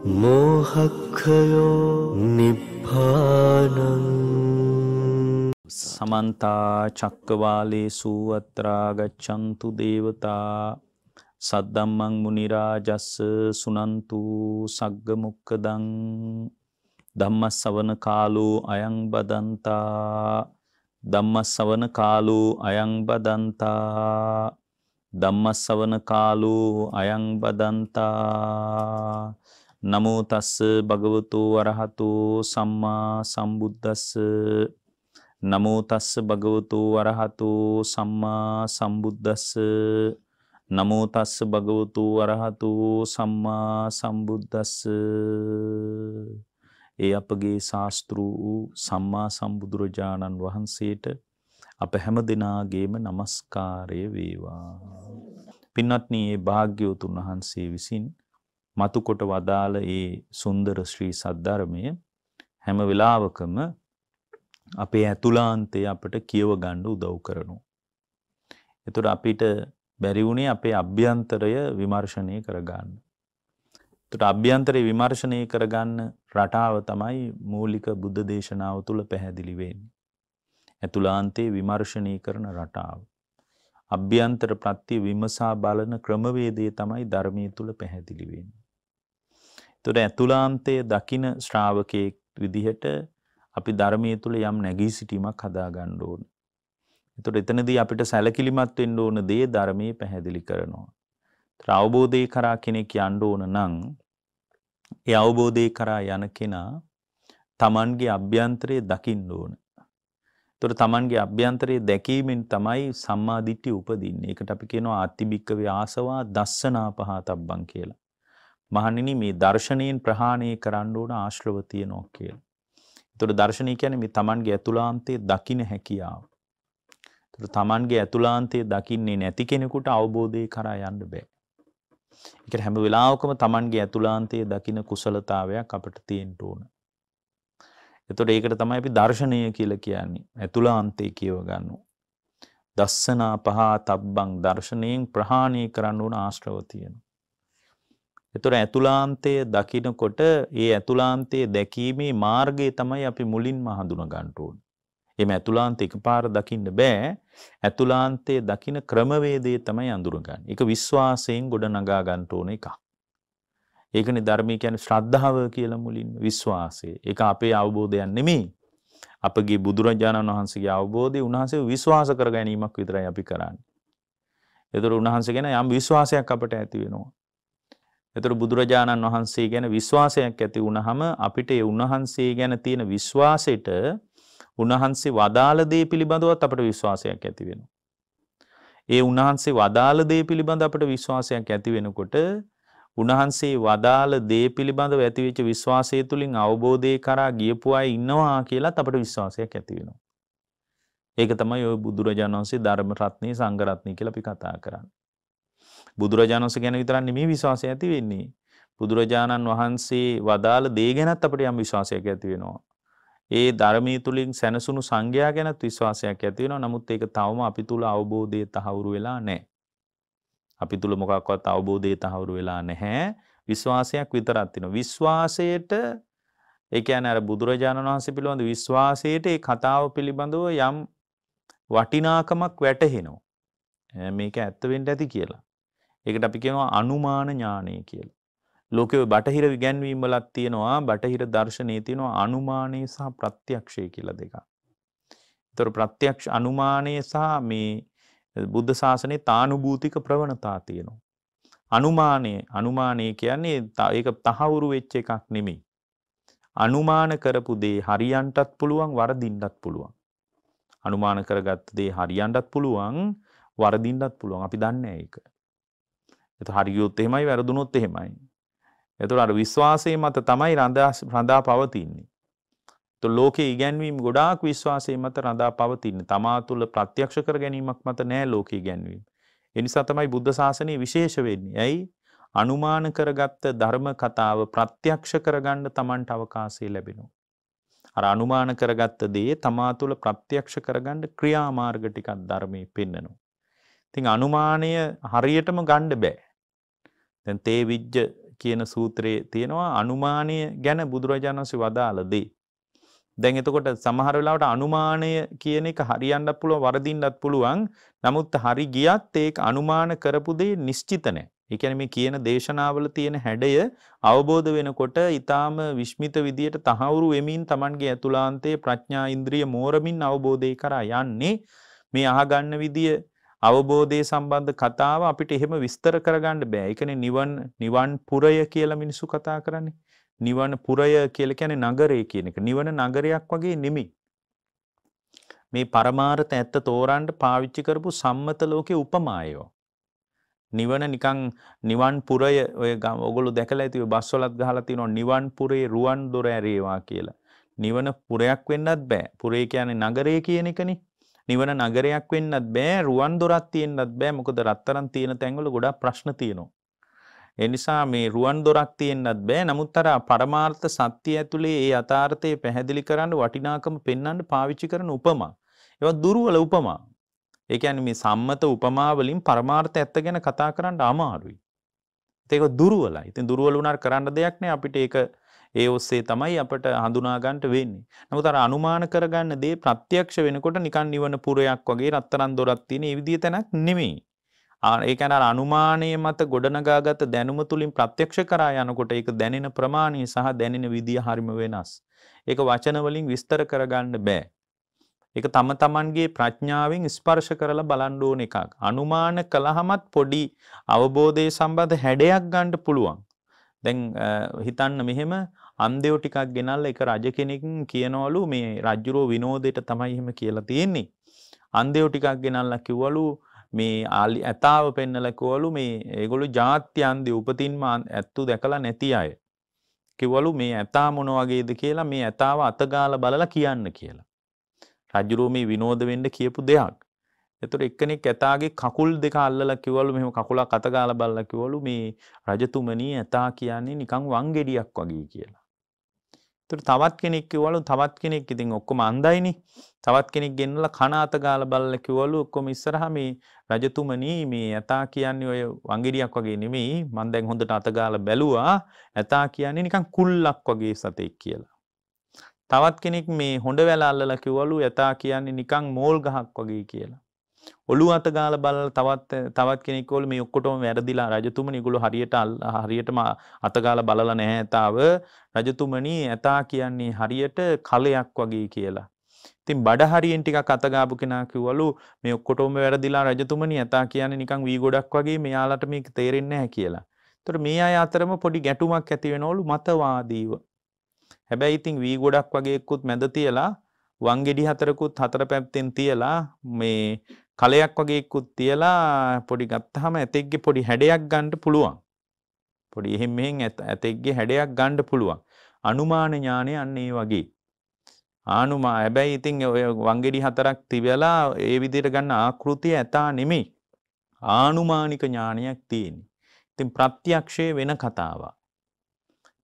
මෝහක්ඛයෝ නිබ්බානං සමන්තා චක්කවාලේසු අත්‍රා ගච්ඡන්තු දේවතා සද්දම්මං මුනි රාජස්ස සුනන්තු සග්ග මොක්කදං ධම්මස්සවන කාලෝ අයං බදන්තා ධම්මස්සවන කාලෝ අයං බදන්තා ධම්මස්සවන කාලෝ අයං බදන්තා නමෝ තස්ස භගවතු අරහතෝ සම්මා සම්බුද්දස්ස. නමෝ තස්ස භගවතු අරහතෝ සම්මා සම්බුද්දස්ස. නමෝ තස්ස භගවතු අරහතෝ සම්මා සම්බුද්දස්ස. ඒ අපගේ ශාස්තෘ වූ සම්මා සම්බුදුරජාණන් වහන්සේට අප හැම දෙනාගේම নমස්කාරය වේවා. පින්වත්නි මේ භාග්‍යවතුන් වහන්සේ විසින් මතු කොට වදාළ ඒ සුන්දර ශ්‍රී සද්ධර්මය හැම වෙලාවකම අපේ ඇතුළාන්තය අපට කියව ගන්න උදව් කරනවා. එතකොට අපිට බැරි වුණේ අපේ අභ්‍යන්තරය විමර්ශනය කරගන්න. එතකොට අභ්‍යන්තරය විමර්ශනය කරගන්න රටාව තමයි මූලික බුද්ධ දේශනාව තුළ පැහැදිලි වෙන්නේ. ඇතුළාන්තයේ විමර්ශනය කරන රටාව. අභ්‍යන්තර ප්‍රත්‍ය විමසා බලන ක්‍රමවේදය තමයි ධර්මයේ තුල පැහැදිලි වෙන්නේ. එතකොට ඇතුළාන්තයේ දකින ශ්‍රාවකයෙක් විදිහට අපි ධර්මයේ තුල යම් නැගී සිටීමක් හදා ගන්න ඕන. එතකොට එතනදී අපිට සැලකිලිමත් වෙන්න ඕන දේ ධර්මයේ පැහැදිලි කරනවා. ඒතර අවබෝධය කරා කෙනෙක් යන්න ඕන නම් ඒ අවබෝධය කරා යන කෙනා Tamanගේ අභ්‍යන්තරයේ දකින්න ඕන. ඒතර Tamanගේ අභ්‍යන්තරයේ දැකීමෙන් තමයි සම්මා දිට්ඨිය උපදින්නේ. ඒකට අපි කියනවා අතිබික්කවේ ආසවා දස්සනා පහතබ්බන් කියලා. මහණෙනි මේ දර්ශනයෙන් ප්‍රහාණය කරන්න ඕන ආශ්‍රව තියනවා කියලා. එතකොට දර්ශනය කියන්නේ මේ Tamanගේ ඇතුළාන්තයේ දකින්න හැකියාව. එතකොට Tamanගේ ඇතුළාන්තයේ දකින්නේ නැති කෙනෙකුට අවබෝධය කරා යන්න බෑ. ඒකට හැම වෙලාවකම Tamanගේ ඇතුළාන්තයේ දකින්න කුසලතාවයක් අපිට තියෙන්න ඕන. එතකොට ඒකට තමයි අපි දර්ශනය කියලා කියන්නේ. ඇතුළාන්තයේ කියව ගන්නවා. දස්සනා පහා තබ්බං දර්ශනයෙන් ප්‍රහාණය කරන්න ඕන ආශ්‍රව තියෙනවා. එතොර ඇතුලාන්තය දකිනකොට ඒ ඇතුලාන්තයේ දැකීමේ මාර්ගය තමයි අපි මුලින්ම හඳුන ගන්ටෝන්. එම ඇතුලාන්ත එක පාර දකින්න බෑ ඇතුලාන්තයේ දකින ක්‍රමවේදය තමයි අඳුරගන්න එක විශ්වාසයෙන් ගොඩ නගා ගන්ටෝන එකක්. ඒකන ධර්මය කියන ශ්‍රද්ධාව කියල මුලින් විශ්වාසය එක අපේ අවබෝධයන් නෙමේ අපගේ බුදුරජාණන් වහන්සේගේ අවබෝධය උන්හන්සේ විශ්වාස කර ගැනීමක් විතරයි අපි කරන්න. එතුර උන්හන්සේ ගැන යම් විශ්වාසයක් අපට ඇති වෙනවා. එතර බුදුරජාණන් වහන්සේ ගැන විශ්වාසයක් ඇති වුණහම අපිට ඒ උන්වහන්සේ ගැන තියෙන විශ්වාසයට උන්වහන්සේ වදාළ දේ පිළිබඳවත් අපට විශ්වාසයක් ඇති වෙනවා. ඒ උන්වහන්සේ වදාළ දේ පිළිබඳ අපට විශ්වාසයක් ඇති වෙනකොට උන්වහන්සේ වදාළ දේ පිළිබඳව ඇතිවෙච්ච විශ්වාසය තුළින් අවබෝධය කරා ගියපු අය ඉන්නවා කියලත් අපට විශ්වාසයක් ඇති වෙනවා. ඒක තමයි ඔය බුදුරජාණන් වහන්සේ ධර්ම රත්නයේ සංඝ රත්නය කියලා අපි කතා කරන්නේ. බුදුරජාණන් වහන්සේ ගැන විතරක් නෙමෙයි විශ්වාසය ඇති වෙන්නේ. බුදුරජාණන් වහන්සේ වදාළ දේ ගැනත් අපිට යම් විශ්වාසයක් ඇති වෙනවා. ඒ ධර්මයේ තුලින් සැනසුණු සංඝයා ගැනත් විශ්වාසයක් ඇති වෙනවා. නමුත් ඒක තවම අපි තුල අවබෝධය තහවුරු වෙලා නැහැ. අපි තුල මොකක්වත් අවබෝධය තහවුරු වෙලා නැහැ. විශ්වාසයක් විතරක් තියෙනවා. විශ්වාසයට ඒ කියන්නේ අර බුදුරජාණන් වහන්සේ පිළිබඳ විශ්වාසයට ඒ කතාව පිළිබඳව යම් වටිනාකමක් වැටහෙනවා. මේක ඇත්ත වෙන්න ඇති කියලා. ඒකට අපි කියනවා අනුමාන ඥානය කියලා. ලෝකෙ බටහිර විගැන්වීම් වලක් තියෙනවා බටහිර දර්ශනයේ තියෙනවා අනුමානය සහ ප්‍රත්‍යක්ෂය කියලා දෙකක්. ඒතර ප්‍රත්‍යක්ෂ අනුමානය සහ මේ බුද්ධ ශාසනයේ තානුභූතික ප්‍රවණතා තියෙනවා. අනුමානය අනුමානය කියන්නේ ඒක තහවුරු වෙච්ච එකක් නෙමෙයි. අනුමාන කරපු දේ හරියන්ටත් පුළුවන් වරදින්නත් පුළුවන්. අනුමාන කරගත්ත දේ හරියන්ටත් පුළුවන් වරදින්නත් පුළුවන්. අපි දන්නේ ඒක. එත හරියොත් එහෙමයි වැරදුනොත් එහෙමයි. එතුට අර විශ්වාසය මත තමයි රඳා රඳා පවතින්නේ. තු ලෝකේ ඉගැන්වීම් ගොඩාක් විශ්වාසය මත රඳා පවතින්නේ තමා තුළ ප්‍රත්‍යක්ෂ කර ගැනීමක් මත නෑ ලෝක ගැන්වීම. එනිසා තමයි බුද්ධ ශාසනය විශේෂ වෙන්නේ. ඇයි අනුමාන කරගත්ත ධර්ම කතාව ප්‍රත්‍යක්ෂ කරගන්න තමන්ට අවකාශය ලැබෙනවා. අර අනුමාන කරගත්ත දේ තමා තුළ ප්‍රත්‍යක්ෂ කරගන්න ක්‍රියාමාර්ග ටිකක් ධර්මයේ පෙන්නනවා. ඉතින් අනුමානය හරියටම ගණ්ඩ බෑ. දැන් තේ විජ්ජ කියන සූත්‍රයේ තියෙනවා අනුමානය ගැන බුදුරජාණන් වහන්සේ වදාළ දේ. දැන් එතකොට සමහර වෙලාවට අනුමානය කියන එක හරියන්නත් පුළුවන් වරදින්නත් පුළුවන්. නමුත් හරි ගියත් ඒක අනුමාන කරපු දේ නිශ්චිත නැහැ. ඒ කියන්නේ මේ කියන දේශනාවල තියෙන හැඩය අවබෝධ වෙනකොට ඊටාම විස්මිත විදියට තහවුරු වෙමින් Tamanගේ ඇතුළාන්තයේ ප්‍රඥා ඉන්ද්‍රිය මෝරමින් අවබෝධය කරා යන්නේ මේ අහගන්න විදිය අවබෝධය සම්බන්ධ කතාව අපිට එහෙම විස්තර කරගන්න බෑ. ඒ කියන්නේ නිවන් නිවන් පුරය කියලා මිනිස්සු කතා කරන්නේ. නිවන පුරය කියලා කියන්නේ නගරය කියන එක. නිවන නගරයක් වගේ නෙමෙයි. මේ පරමාර්ථ ඇත්ත තෝරන්න පාවිච්චි කරපු සම්මත ලෝකේ උපමායෝ. නිවන නිකන් නිවන් පුරය ඔය ඔගොල්ලෝ දැකලා ඇති ඔය බස්වලත් ගහලා තියෙනවා නිවන් පුරේ රුවන් දොර ඇරේවා කියලා. නිවන පුරයක් වෙන්නත් බෑ. පුරේ කියන්නේ නගරය කියන එකනේ. නිවන නගරයක් වෙන්නත් බෑ රුවන් දොරක් තියෙන්නත් බෑ මොකද රත්තරන් තියෙන තැන්වල ගොඩාක් ප්‍රශ්න තියෙනවා. ඒ නිසා මේ රුවන් දොරක් තියෙන්නත් බෑ නමුත් අර පරමාර්ථ සත්‍ය ඇතුලේ ඒ යථාර්ථය පැහැදිලි කරන්න වටිනාකම පෙන්වන්න පාවිච්චි කරන උපමා. ඒවා දුර්වල උපමා. ඒ කියන්නේ මේ සම්මත උපමා වලින් පරමාර්ථ ඇත්ත ගැන කතා කරන්න අමාරුයි. ඒක දුර්වලයි. ඉතින් දුර්වල වුණාට කරන්න දෙයක් නෑ අපිට ඒක ඒ ඔස්සේ තමයි අපට හඳුනා ගන්නට වෙන්නේ. නමුත් අර අනුමාන කරගන්න දේ ප්‍රත්‍යක්ෂ වෙනකොට නිකන් නිවන පුරයක් වගේ රත්තරන් දොරක් තියෙන ඒ විදිය තැනක් නෙමෙයි. ඒ කියන්නේ අර අනුමානයේ මත ගොඩනගාගත දැනුම තුලින් ප්‍රත්‍යක්ෂ කරා යනකොට ඒක දැනෙන ප්‍රමාණය සහ දැනෙන විදිය හරිම වෙනස්. ඒක වචන වලින් විස්තර කරගන්න බෑ. ඒක තම තමන්ගේ ප්‍රඥාවෙන් ස්පර්ශ කරලා බලන්න ඕන එකක්. අනුමාන කළහමත් පොඩි අවබෝධයේ සම්බන්ධ හැඩයක් ගන්න පුළුවන්. දැන් හිතන්න මෙහෙම අන්දයෝ ටිකක් ගෙනල්ලා එක රජ කෙනෙක් කියනවලු මේ රජ්ජුරෝ විනෝදයට තමයි එහෙම කියලා තියෙන්නේ. අන්දයෝ ටිකක් ගෙනල්ලා කිව්වලු මේ ආලි ඇතාව පෙන්නලා කිව්වලු මේ ඒගොල්ලෝ ජාත්‍යන්දේ උපතින්ම ඇත්තු දැකලා නැති අය. කිව්වලු මේ ඇතා මොන වගේද කියලා මේ ඇතාව අතගාලා බලලා කියන්න කියලා. රජ්ජුරෝ මේ විනෝද වෙන්න කියපු දෙයක්. එතකොට එක්කෙනෙක් ඇතාගේ කකුල් දෙක අල්ලලා කිව්වලු මෙහෙම කකුලක් අත ගාලා බලලා කිව්වලු මේ රජතුමනි ඇතා කියන්නේ නිකන් වංගෙඩියක් වගේ කියලා. එතකොට තවත් කෙනෙක් කිව්වලු තවත් කෙනෙක් ඉතින් ඔක්කොම අන්දයිනේ. තවත් කෙනෙක් ගෙන්නලා කන අත ගාලා බලලා කිව්වලු ඔක්කොම ඉස්සරහා මේ රජතුමනි මේ ඇතා කියන්නේ ඔය වංගෙඩියක් වගේ නෙමෙයි. මම දැන් හොඳට අත ගාලා බැලුවා. ඇතා කියන්නේ නිකන් කුල්ලක් වගේ සතෙක් කියලා. තවත් කෙනෙක් මේ හොඬ වැල අල්ලලා කිව්වලු ඇතා කියන්නේ නිකන් මෝල් ගහක් වගේ කියලා. ඔළුව අත ගාලා බලලා තවත් තවත් කෙනෙක් වල මේ ඔක්කොටම වැරදිලා රජතුමනි ඒගොල්ලෝ හරියට හරියටම අත ගාලා බලලා නැහැ ඇතාව රජතුමනි ඇතා කියන්නේ හරියට කලයක් වගේ කියලා. ඉතින් බඩ හරියෙන් ටිකක් අත ගාපු කෙනා කිව්වලු මේ ඔක්කොටම වැරදිලා රජතුමනි ඇතා කියන්නේ නිකන් වී ගොඩක් වගේ මෙයාලට මේක තේරෙන්නේ නැහැ කියලා. ඒතර මේ අය අතරම පොඩි ගැටුමක් ඇති වෙනවලු මතවාදීව. හැබැයි ඉතින් වී ගොඩක් වගේ එක්කුත් මැද තියලා වංගෙඩි හතරකුත් හතර පැත්තෙන් තියලා මේ කලයක් වගේ එක්කුත් තියලා පොඩි ගත්තාම ඇතෙක්ගේ පොඩි හැඩයක් ගන්න පුළුවන්. පොඩි එහෙන් මෙහෙන් ඇතෙක්ගේ හැඩයක් ගන්න පුළුවන්. අනුමාන ඥානය අන්න ඒ වගේ. ආනුමා හැබැයි ඉතින් ඔය වංගෙඩි හතරක් තිබලා ඒ විදිහට ගන්න ආකෘතිය ඇතා නෙමෙයි. ආනුමානික ඥානයක් තියෙන්නේ. ඉතින් ප්‍රත්‍යක්ෂයේ වෙන කතාවක්.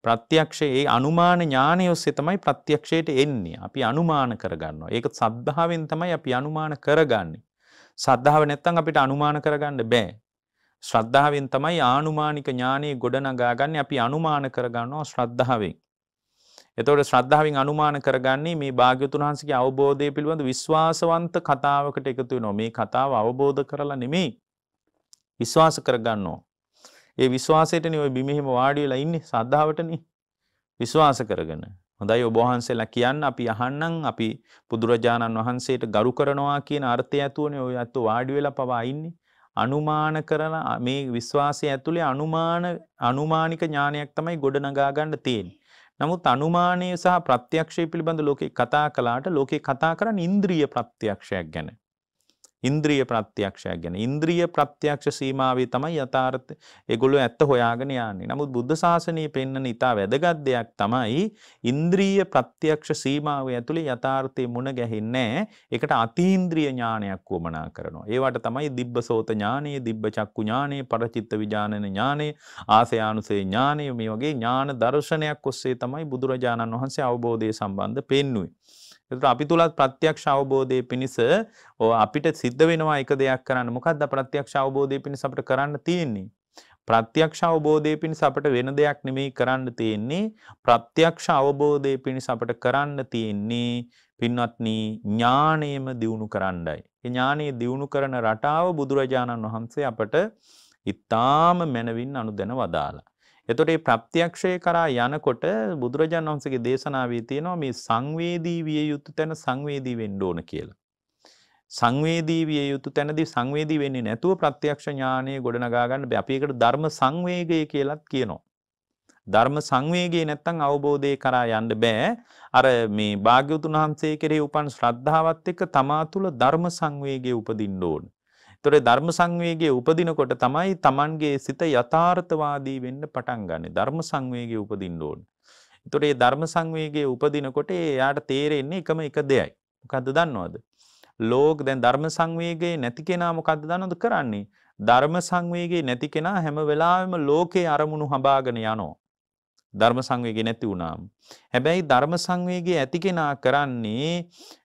ප්‍රත්‍යක්ෂයේ ඒ අනුමාන ඥානය ඔස්සේ තමයි ප්‍රත්‍යක්ෂයට එන්නේ. අපි අනුමාන කරගන්නවා. ඒක සද්ධාවෙන් තමයි අපි අනුමාන කරගන්නේ. සද්ධාව නැත්තම් අපිට අනුමාන කරගන්න බෑ. ශ්‍රද්ධාවෙන් තමයි ආනුමානික ඥානෙ ගොඩනගාගන්නේ අපි අනුමාන කරගන්නවා ශ්‍රද්ධාවෙන්. එතකොට ශ්‍රද්ධාවෙන් අනුමාන කරගන්නේ මේ භාග්‍යතුන් වහන්සේගේ අවබෝධය පිළිබඳ විශ්වාසවන්ත කතාවකට එකතු වෙනවා. මේ කතාව අවබෝධ කරලා නෙමෙයි විශ්වාස කරගන්නවා. ඒ විශ්වාසයටනේ ওই බිමෙහිම වාඩි වෙලා ඉන්නේ ශ්‍රද්ධාවටනේ. විශ්වාස කරගෙන හොඳයි ඔබ වහන්සේලා කියන්න අපි අහන්නම් අපි බුදුරජාණන් වහන්සේට ගරු කරනවා කියන අර්ථය ඇතුවනේ ඔය අත්තු වාඩි වෙලා පවා ඉන්නේ. අනුමාන කරලා මේ විශ්වාසය ඇතුලේ අනුමාන අනුමානික ඥානයක් තමයි ගොඩනගා ගන්න තියෙන්නේ. නමුත් අනුමානය සහ ප්‍රත්‍යක්ෂය පිළිබඳ ලෝකේ කතා කළාට ලෝකේ කතා කරන්නේ ඉන්ද්‍රිය ප්‍රත්‍යක්ෂයක් ගැන. ඉන්ද්‍රිය ප්‍රත්‍යක්ෂයක් ගැන. ඉන්ද්‍රිය ප්‍රත්‍යක්ෂ සීමාවේ තමයි යථාර්ථ ඒගොල්ලෝ ඇත්ත හොයාගෙන යන්නේ. නමුත් බුද්ධ ශාසනයේ පෙන්වන ඉතා වැදගත් දෙයක් තමයි ඉන්ද්‍රිය ප්‍රත්‍යක්ෂ සීමාව ඇතුලේ යථාර්ථයේ මුණ ගැහෙන්නේ ඒකට අතීන්ද්‍රිය ඥානයක් වමනා කරනවා. ඒවට තමයි දිබ්බසෝත ඥානය, දිබ්බ චක්කු ඥානය, පරචිත්ත විඥානන ඥානය, ආසයානුසේ ඥානය මේ වගේ ඥාන දර්ශනයක් ඔස්සේ තමයි බුදුරජාණන් වහන්සේ අවබෝධය සම්බන්ධ පෙන්වුවේ. එතකොට අපි තුලත් ප්‍රත්‍යක්ෂ අවබෝධයේ පිණිස අපිට සිද්ධ වෙනවා එක දෙයක් කරන්න. මොකද්ද ප්‍රත්‍යක්ෂ අවබෝධයේ පිණිස අපිට කරන්න තියෙන්නේ? ප්‍රත්‍යක්ෂ අවබෝධය පිණිස අපට වෙන දෙයක් නෙමෙයි කරන්න තියෙන්නේ ප්‍රත්‍යක්ෂ අවබෝධය පිණිස අපට කරන්න තියෙන්නේ පින්වත්නි ඥාණයම දියුණු කරන්නයි. ඒ ඥාණය දියුණු කරන රටාව බුදුරජාණන් වහන්සේ අපට ඉතාම මැනවින් අනුදැන වදාලා. එතකොට මේ ප්‍රත්‍යක්ෂය කරා යනකොට බුදුරජාණන් වහන්සේගේ දේශනාවේ තියෙනවා මේ සංවේදී විය යුතු තැන සංවේදී වෙන්න ඕන කියලා. සංවේදී විය යුතු තැනදී සංවේදී වෙන්නේ නැතුව ප්‍රත්‍යක්ෂ ඥානය ගොඩනගා ගන්න බෑ. අපි ඒකට ධර්ම සංවේගය කියලාත් කියනවා. ධර්ම සංවේගය නැත්තම් අවබෝධය කරා යන්න බෑ. අර මේ භාග්‍යවතුන් වහන්සේ කෙරෙහි උපන් ශ්‍රද්ධාවත් එක්ක තමා තුළ ධර්ම සංවේගය උපදින්න ඕන. ඒතොර ධර්ම සංවේගයේ උපදිනකොට තමයි Tamanගේ සිත යථාර්ථවාදී වෙන්න පටන් ගන්නෙ. ධර්ම සංවේගයේ උපදින්න ඕන. ඒතොර මේ ධර්ම සංවේගයේ උපදිනකොට එයාට තේරෙන්නේ එකම එක දෙයයි. මොකද්ද දන්නවද? ලෝක දැන් ධර්ම සංවේගයේ නැති කෙනා මොකද්ද දන්නවද කරන්නේ? ධර්ම සංවේගයේ නැති කෙනා හැම වෙලාවෙම ලෝකේ අරමුණු හඹාගෙන යනවා. ධර්ම සංවේගය නැති වුණාම. හැබැයි ධර්ම සංවේගය ඇති කෙනා කරන්නේ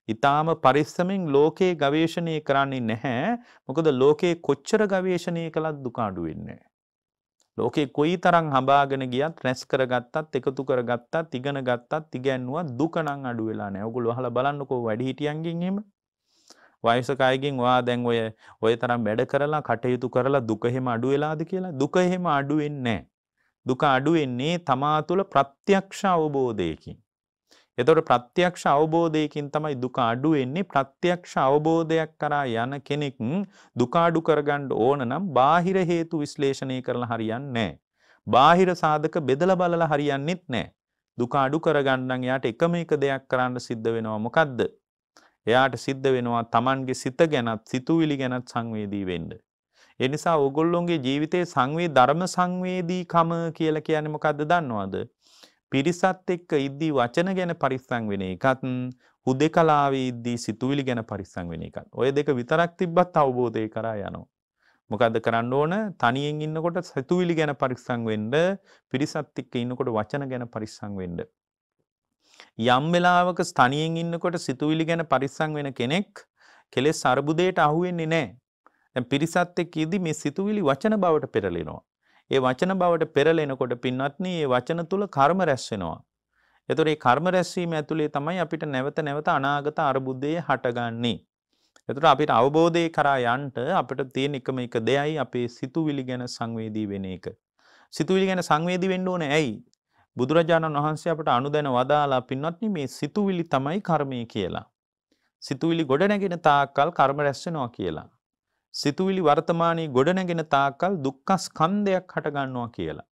ඊටාම පරිස්සමෙන් ලෝකේ ගවේෂණය කරන්නේ නැහැ. මොකද ලෝකේ කොච්චර ගවේෂණය කළත් දුක අඩු වෙන්නේ ලෝකේ කොයි තරම් හඹාගෙන ගියත් රැස් කරගත්තත් එකතු කරගත්තත් ඉගෙන ගත්තත් ඉගැන්නුවත් දුක නම් අඩු වෙලා නැහැ. ඔයගොල්ලෝ අහලා බලන්නකෝ වැඩිහිටියන්ගෙන් එහෙම. වයසක අයගෙන් ඔයා දැන් ඔය ඔය තරම් වැඩ කරලා කටයුතු කරලා දුක එහෙම අඩු වෙලාද කියලා දුක එහෙම අඩු වෙන්නේ නැහැ. දුක අඩු වෙන්නේ තමා තුළ ප්‍රත්‍යක්ෂ අවබෝධයකින්. එතකොට ප්‍රත්‍යක්ෂ අවබෝධයකින් තමයි දුක අඩු වෙන්නේ ප්‍රත්‍යක්ෂ අවබෝධයක් කරා යන කෙනෙක් දුක අඩු කරගන්න ඕන නම් බාහිර හේතු විශ්ලේෂණය කරලා හරියන්නේ නැහැ. බාහිර සාධක බෙදලා බලලා හරියන්නේත් නැහැ. දුක අඩු කරගන්න නම් එයාට එකම එක දෙයක් කරන්න සිද්ධ වෙනවා මොකද්ද? එයාට සිද්ධ වෙනවා Tamanගේ සිත ගැනත් සිතුවිලි ගැනත් සංවේදී වෙන්න. ඒ නිසා ඕගොල්ලොන්ගේ ජීවිතයේ සංවේ ධර්ම සංවේදීකම කියලා කියන්නේ මොකද්ද දන්නවද? පිරිසත් එක්ක ඉද්දී වචන ගැන පරිස්සම් වෙන එකත් හුදෙකලාවේ ඉද්දී සිතුවිලි ගැන පරිස්සම් වෙන එකත්. ඔය දෙක විතරක් තිබ්බත් අවබෝධය කරා යනවා. මොකද්ද කරන්න ඕන? තනියෙන් ඉන්නකොට සිතුවිලි ගැන පරිස්සම් වෙන්න, පිරිසත් එක්ක ඉන්නකොට වචන ගැන පරිස්සම් වෙන්න. යම් වෙලාවක තනියෙන් ඉන්නකොට සිතුවිලි ගැන පරිස්සම් වෙන කෙනෙක් කෙලෙස් අර්බුදයට අහු වෙන්නේ නැහැ. දැන් පිරිසත් එක්ක ඉදි මේ සිතුවිලි වචන බවට පෙරලෙනවා. ඒ වචන බවට පෙරලෙනකොට පින්වත්නි මේ වචන තුල කර්ම රැස් වෙනවා. එතකොට මේ කර්ම රැස්වීම ඇතුලේ තමයි අපිට නැවත නැවත අනාගත අරුබුදේ හටගන්නේ. එතකොට අපිට අවබෝධය කරා යන්න අපිට තියෙන එකම එක දෙයයි අපේ සිතුවිලි ගැන සංවේදී වෙන එක. සිතුවිලි ගැන සංවේදී වෙන්න ඕනේ ඇයි? බුදුරජාණන් වහන්සේ අපට අනුදැන වදාලා පින්වත්නි මේ සිතුවිලි තමයි කර්මය කියලා. සිතුවිලි ගොඩ නැගෙන තාක්කල් කර්ම රැස් වෙනවා කියලා. සිතුවිලි වර්තමානයේ ගොඩනැගෙන තාක්කල් දුක්ඛ ස්කන්ධයක් හටගන්නවා කියලා.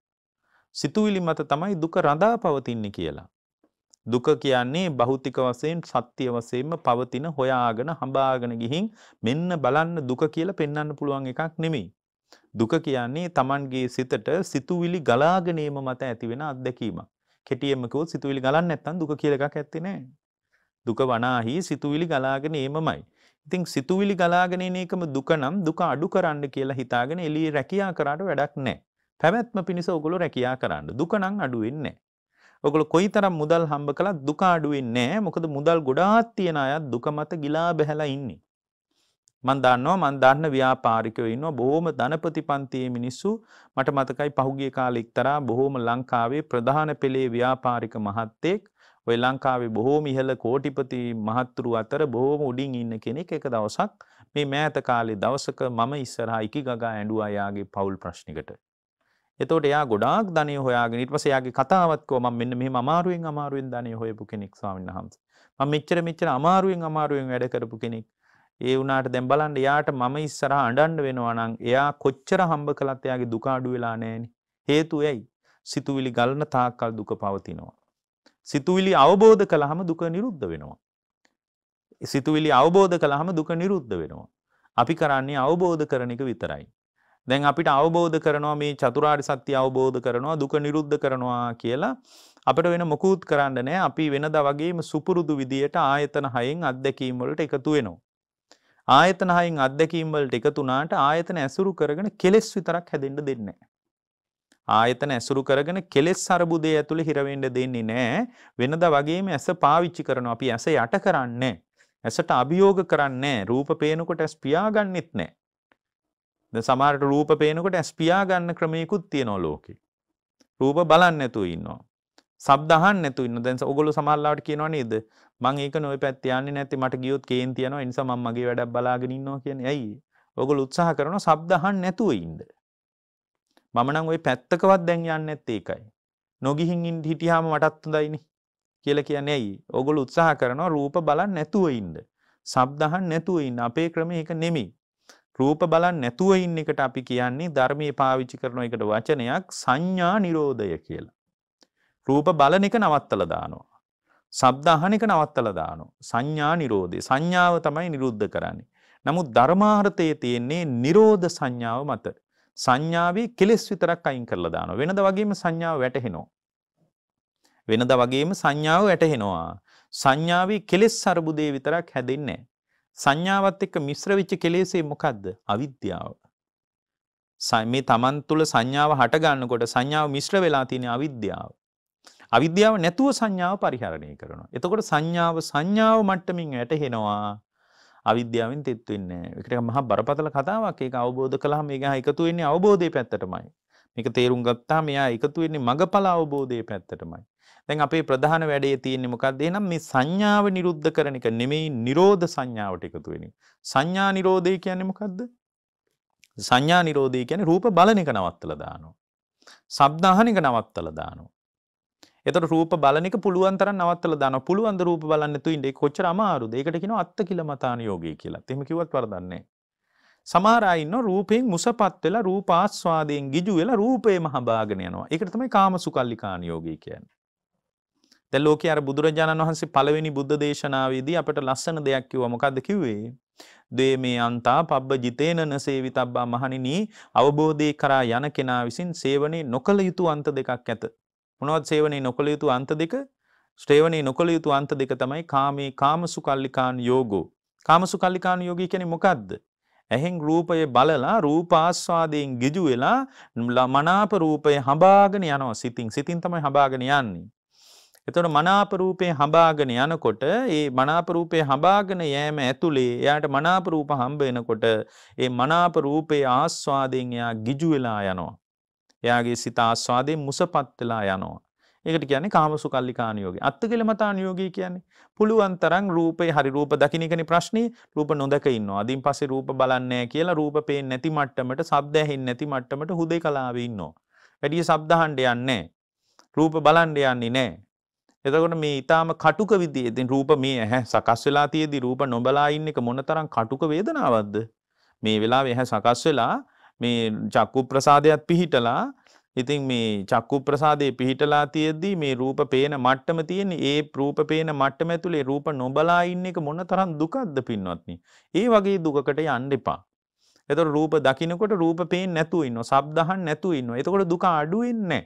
සිතුවිලි මත තමයි දුක රඳා පවතින්නේ කියලා. දුක කියන්නේ භෞතික වශයෙන් සත්‍ය වශයෙන්ම පවතින හොයාගෙන හඹාගෙන ගිහින් මෙන්න බලන්න දුක කියලා පෙන්වන්න පුළුවන් එකක් නෙමෙයි. දුක කියන්නේ Tamanගේ සිතට සිතුවිලි ගලාගෙන ඒම මත ඇතිවෙන අත්දැකීමක්. කෙටියෙන්ම කිව්වොත් සිතුවිලි ගලන්නේ නැත්නම් දුක කියලා එකක් ඇත්තේ නැහැ. දුක වනාහි සිතුවිලි ගලාගෙන ඒමමයි. ඉතින් සිතුවිලි ගලාගෙන එන එකම දුක නම් දුක අඩු කරන්න කියලා හිතාගෙන එළියේ රැකියා කරාට වැඩක් නැහැ. පැවැත්ම පිණිස ඔගොල්ලෝ රැකියා කරන්න. දුක නම් අඩු වෙන්නේ නැහැ. ඔගොල්ලෝ කොයිතරම් මුදල් හම්බ කළත් දුක අඩු වෙන්නේ නැහැ. මොකද මුදල් ගොඩාක් තියන අයත් දුක මත ගිලා බැහැලා ඉන්නේ. මන් දන්නවා මන් දන්න ව්‍යාපාරිකයෝ ඉන්නවා බොහොම ධනපති පන්තියේ මිනිස්සු මට මතකයි පහුගිය කාලේ එක්තරා බොහොම ලංකාවේ ප්‍රධාන පෙළේ ව්‍යාපාරික මහත්තයෙක් ඔය ලංකාවේ බොහෝම ඉහළ කෝටිපති මහත්තුරු අතර බොහෝම උඩින් ඉන්න කෙනෙක් එක දවසක් මේ මෑත කාලේ දවසක මම ඉස්සරහා ඉකි ගගා ඇඬුවා යාගේ පවුල් ප්‍රශ්නිකට. එතකොට එයා ගොඩාක් ධනෙ හොයාගෙන ඊට පස්සේ එයාගේ කතාවත් කිව්වා මම මෙන්න මෙහෙම අමාරුවෙන් අමාරුවෙන් ධනෙ හොයපු කෙනෙක් ස්වාමීන් වහන්සේ. මම මෙච්චර මෙච්චර අමාරුවෙන් අමාරුවෙන් වැඩ කරපු කෙනෙක්. ඒ වුණාට දැන් බලන්න එයාට මම ඉස්සරහා අඬන්න වෙනවා නම් එයා කොච්චර හම්බ කළත් එයාගේ දුක අඩු වෙලා නැහෙනි. හේතුව ඇයි? සිතුවිලි ගලන තාක්කල් දුක පවතිනවා. සිතුවිලි අවබෝධ කළාම දුක නිරුද්ධ වෙනවා. සිතුවිලි අවබෝධ කළාම දුක නිරුද්ධ වෙනවා. අපි කරන්නේ අවබෝධ කරන එක විතරයි. දැන් අපිට අවබෝධ කරනවා මේ චතුරාර්ය සත්‍ය අවබෝධ කරනවා දුක නිරුද්ධ කරනවා කියලා අපිට වෙන මොකුත් කරන්න නැහැ. අපි වෙනදා වගේම සුපුරුදු විදියට ආයතන හයෙන් අත්දැකීම් වලට එකතු වෙනවා. ආයතන හයෙන් අත්දැකීම් වලට එකතු වුණාට ආයතන ඇසුරු කරගෙන කෙලෙස් විතරක් හැදෙන්න දෙන්නේ නැහැ. ආයතන ඇසුරු කරගෙන කෙලෙස් අරබුදේ ඇතුළේ හිර වෙන්න දෙන්නේ නැහැ. වෙනදා වගේම ඇස පාවිච්චි කරනවා. අපි ඇස යට කරන්නේ ඇසට අභියෝග කරන්නේ රූප පේනකොට ඇස් පියාගන්නෙත් නැහැ. දැන් සමහරට රූප පේනකොට ඇස් පියා ගන්න ක්‍රමයකුත් තියෙනවා ලෝකේ. රූප බලන්නේ නැතුව ඉන්නවා. ශබ්ද අහන්න නැතුව ඉන්න. දැන් ඔයගොල්ලෝ සමහරලාවට කියනවා නේද? මං ඒක නොයි පැත්තේ යන්නේ නැත්තේ මට ගියොත් කේන්ති යනවා. ඒ නිසා මම මගේ වැඩක් බලාගෙන ඉන්නවා කියන්නේ. ඇයි? ඔයගොල්ලෝ උත්සාහ කරනවා ශබ්ද අහන්න නැතුව ඉන්න. මම නම් ওই පැත්තකවත් දැන් යන්නේ නැත්තේ ඒකයි. නොගිහින් ඉන්න හිටියාම මටත් හොඳයිනේ කියලා කියන්නේ ඇයි? ඔයගොල්ලෝ උත්සාහ කරනවා රූප බලන්න නැතුව ඉන්න. ශබ්ද අහන්න නැතුව ඉන්න. අපේ ක්‍රමය ඒක නෙමෙයි. රූප බලන්න නැතුව ඉන්න එකට අපි කියන්නේ ධර්මයේ පාවිච්චි කරන එකට වචනයක් සංඥා නිරෝධය කියලා. රූප බලන එක නවත්තලා දානවා. ශබ්ද අහන එක නවත්තලා දානවා. සංඥා නිරෝධය. සංඥාව තමයි නිරුද්ධ කරන්නේ. නමුත් ධර්මාර්ථයේ තියෙන්නේ නිරෝධ සංඥාව මත. සංඥාවේ කෙලෙස් විතරක් අයින් කරලා දානවා. වෙනද වගේම සංඥාව වැටහෙනවා. වෙනද වගේම සංඥාව වැටහෙනවා. සංඥාවේ කෙලෙස් අරුබුදේ විතරක් හැදෙන්නේ නැහැ. සංඥාවත් එක්ක මිශ්‍ර වෙච්ච කෙලෙසේ මොකද්ද? අවිද්‍යාව. මේ තමන් තුළ සංඥාව හට ගන්නකොට සංඥාව මිශ්‍ර වෙලා තියෙන අවිද්‍යාව. අවිද්‍යාව නැතුව සංඥාව පරිහරණය කරනවා. එතකොට සංඥාව සංඥාව මට්ටමින් වැටහෙනවා. අවිද්‍යාවෙන් තෙත් වෙන්නේ නැහැ. ඒකට මහා බරපතල කතාවක්. ඒක අවබෝධ කළාම මේක එකතු වෙන්නේ අවබෝධයේ පැත්තටමයි. මේක තේරුම් ගත්තාම එයා එකතු වෙන්නේ මගඵල අවබෝධයේ පැත්තටමයි. දැන් අපේ ප්‍රධාන වැඩේ තියෙන්නේ මොකක්ද? එහෙනම් මේ සංඥාව නිරුද්ධ කරන එක නෙමෙයි නිරෝධ සංඥාවට එකතු වෙන්නේ. සංඥා නිරෝධය කියන්නේ මොකද්ද? සංඥා නිරෝධය කියන්නේ රූප බලන එක නවත්තලා දානවා. ශබ්ද අහන එක නවත්තලා දානවා. එතකොට රූප බලන එක පුළුවන් තරම් නවත්තලා දානවා. පුළුවන් ද රූප බලන්න නැතුව ඉන්න ඒක කොච්චර අමාරුද? ඒකට කියනවා අත්ති කිලමතාන යෝගී කියලා. එහෙම කිව්වත් වරදක් නැහැ. සමහර අය ඉන්නවා රූපයෙන් මුසපත් වෙලා රූප ආස්වාදයෙන් ගිජු වෙලා රූපේම හඹාගෙන යනවා. ඒකට තමයි කාමසුකල්ලිකාන යෝගී කියන්නේ. දැන් ලෝකයේ අර බුදුරජාණන් වහන්සේ පළවෙනි බුද්ධ දේශනාවේදී අපට ලස්සන දෙයක් කිව්වා. මොකද්ද කිව්වේ? ද්වේමේ අන්තා පබ්බ ජිතේනන සේවිතබ්බා මහණෙනි අවබෝධේ කරා යන කෙනා විසින් සේවනයේ නොකල යුතු අන්ත දෙකක් ඇත. මොනවද සේවනයේ නොකළ යුතු අන්ත දෙක? ශ්‍රේවනයේ නොකළ යුතු අන්ත දෙක තමයි කාමේ කාමසුකල්ලිකාන යෝගෝ. කාමසුකල්ලිකාන යෝගී කියන්නේ මොකද්ද? ඇහෙන් රූපය බලලා රූපාස්වාදයෙන් ගිජු වෙලා මනාප රූපය හඹාගෙන යනවා සිතින්. සිතින් තමයි හඹාගෙන යන්නේ. එතකොට මනාප රූපේ හඹාගෙන යනකොට ඒ මනාප රූපේ හඹාගෙන යෑම ඇතුලේ එයාට මනාප රූප හම්බ වෙනකොට ඒ මනාප රූපේ ආස්වාදයෙන් එයා ගිජු වෙලා යනවා. එයාගේ සිත ආස්වාදයෙන් මුසපත් වෙලා යනවා. ඒකට කියන්නේ කාමසුකල්ලිකාන යෝගය. අත්කලමතාන යෝගය කියන්නේ පුළුවන් තරම් රූපේ හරි රූප දකින්න එකනේ ප්‍රශ්නේ. රූප නොදක ඉන්නවා. අදින් පස්සේ රූප බලන්නේ කියලා රූප පේන්නේ නැති මට්ටමට, ශබ්ද ඇහෙන්නේ නැති මට්ටමට හුදේකලාවේ ඉන්නවා. වැඩි ශබ්ද අහන්න යන්නේ රූප බලන්න යන්නේ නැහැ. එතකොට මේ ඊටාම කටුක විදිහේ ඉතින් රූප මේ ඇහැ සකස් වෙලා තියෙදි රූප නොබලා ඉන්න එක මොනතරම් කටුක වේදනාවක්ද? මේ වෙලාවේ ඇහැ සකස් වෙලා මේ චක්කු ප්‍රසාදයක් පිහිටලා ඉතින් මේ චක්කු ප්‍රසාදයේ පිහිටලා තියෙද්දි මේ රූප පේන මට්ටම තියෙන්නේ ඒ රූප පේන මට්ටම ඇතුලේ රූප නොබලා ඉන්න එක මොනතරම් දුකක්ද පින්වත්නි. ඒ වගේ දුකකට යන්න එපා. එතකොට රූප දකින්නකොට රූප පේන්නේ නැතුව ඉන්නවා. ශබ්ද අහන්න නැතුව ඉන්නවා. එතකොට දුක අඩු වෙන්නේ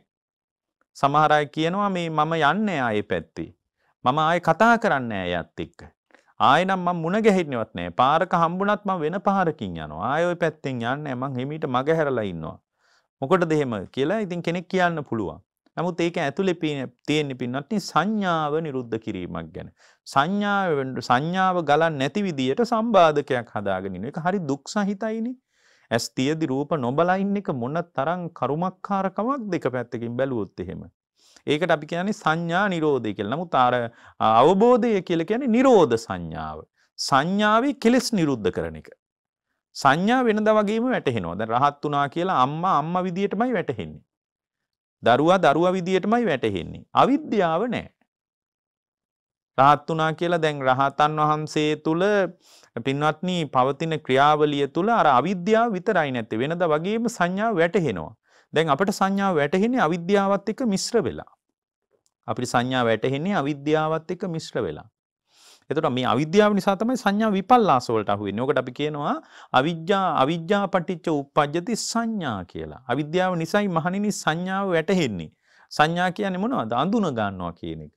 සමහර අය කියනවා මේ මම යන්නේ ආයේ පැත්තේ. මම ආයේ කතා කරන්නේ නැහැ එයත් එක්ක. ආයෙ නම් මම මුණ ගැහෙන්නේවත් නැහැ. පාරක හම්බුණත් මම වෙන පාරකින් යනවා. ආයෙ ওই පැත්තෙන් යන්නේ මං හිමීට මග හැරලා ඉන්නවා. මොකටද එහෙම කියලා ඉතින් කෙනෙක් කියන්න පුළුවන්. නමුත් ඒක ඇතුලේ තියෙන පින්නත් සංඥාව නිරුද්ධ කිරීමක් ගැන. සංඥාව සංඥාව ගලන්නේ නැති විදියට සම්බාධකයක් හදාගෙන ඉන්න එක හරි දුක් සහිතයිනේ. ඇස් තියදි රූප නොබලා ඉන්න එක මොන තරම් කරුමක්කාරකමක් දෙක පැත්තකින් බැලුවොත් එහෙම. ඒකට අපි කියන්නේ සංඥා නිරෝධය කියලා. නමුත් අර අවබෝධය කියලා කියන්නේ නිරෝධ සංඥාව. සංඥාවේ කෙලෙස් නිරුද්ධ කරන එක. සංඥා වෙනද වගේම වැටහෙනවා. දැන් රහත් වුණා කියලා අම්මා අම්මා විදියටමයි වැටහෙන්නේ. දරුවා දරුවා විදියටමයි වැටහෙන්නේ. අවිද්‍යාව නැහැ. රහත් වුණා කියලා දැන් රහතන් වහන්සේ තුල පින්වත්නි පවතින ක්‍රියාවලිය තුල අර අවිද්‍යාව විතරයි නැත්තේ වෙනද වගේම සංඥා වැටහෙනවා. දැන් අපිට සංඥා වැටහෙන්නේ අවිද්‍යාවත් එක්ක මිශ්‍ර වෙලා. අපිට සංඥා වැටහෙන්නේ අවිද්‍යාවත් එක්ක මිශ්‍ර වෙලා. එතකොට මේ අවිද්‍යාව නිසා තමයි සංඥා විපල්ලාස වලට අහු වෙන්නේ. ඔකට අපි කියනවා අවිජ්ජා අවිජ්ජා පටිච්ච උප්පජ්ජති සංඥා කියලා. අවිද්‍යාව නිසායි මහණෙනි සංඥාව වැටහෙන්නේ. සංඥා කියන්නේ මොනවද? අඳුන ගන්නවා කියන එක.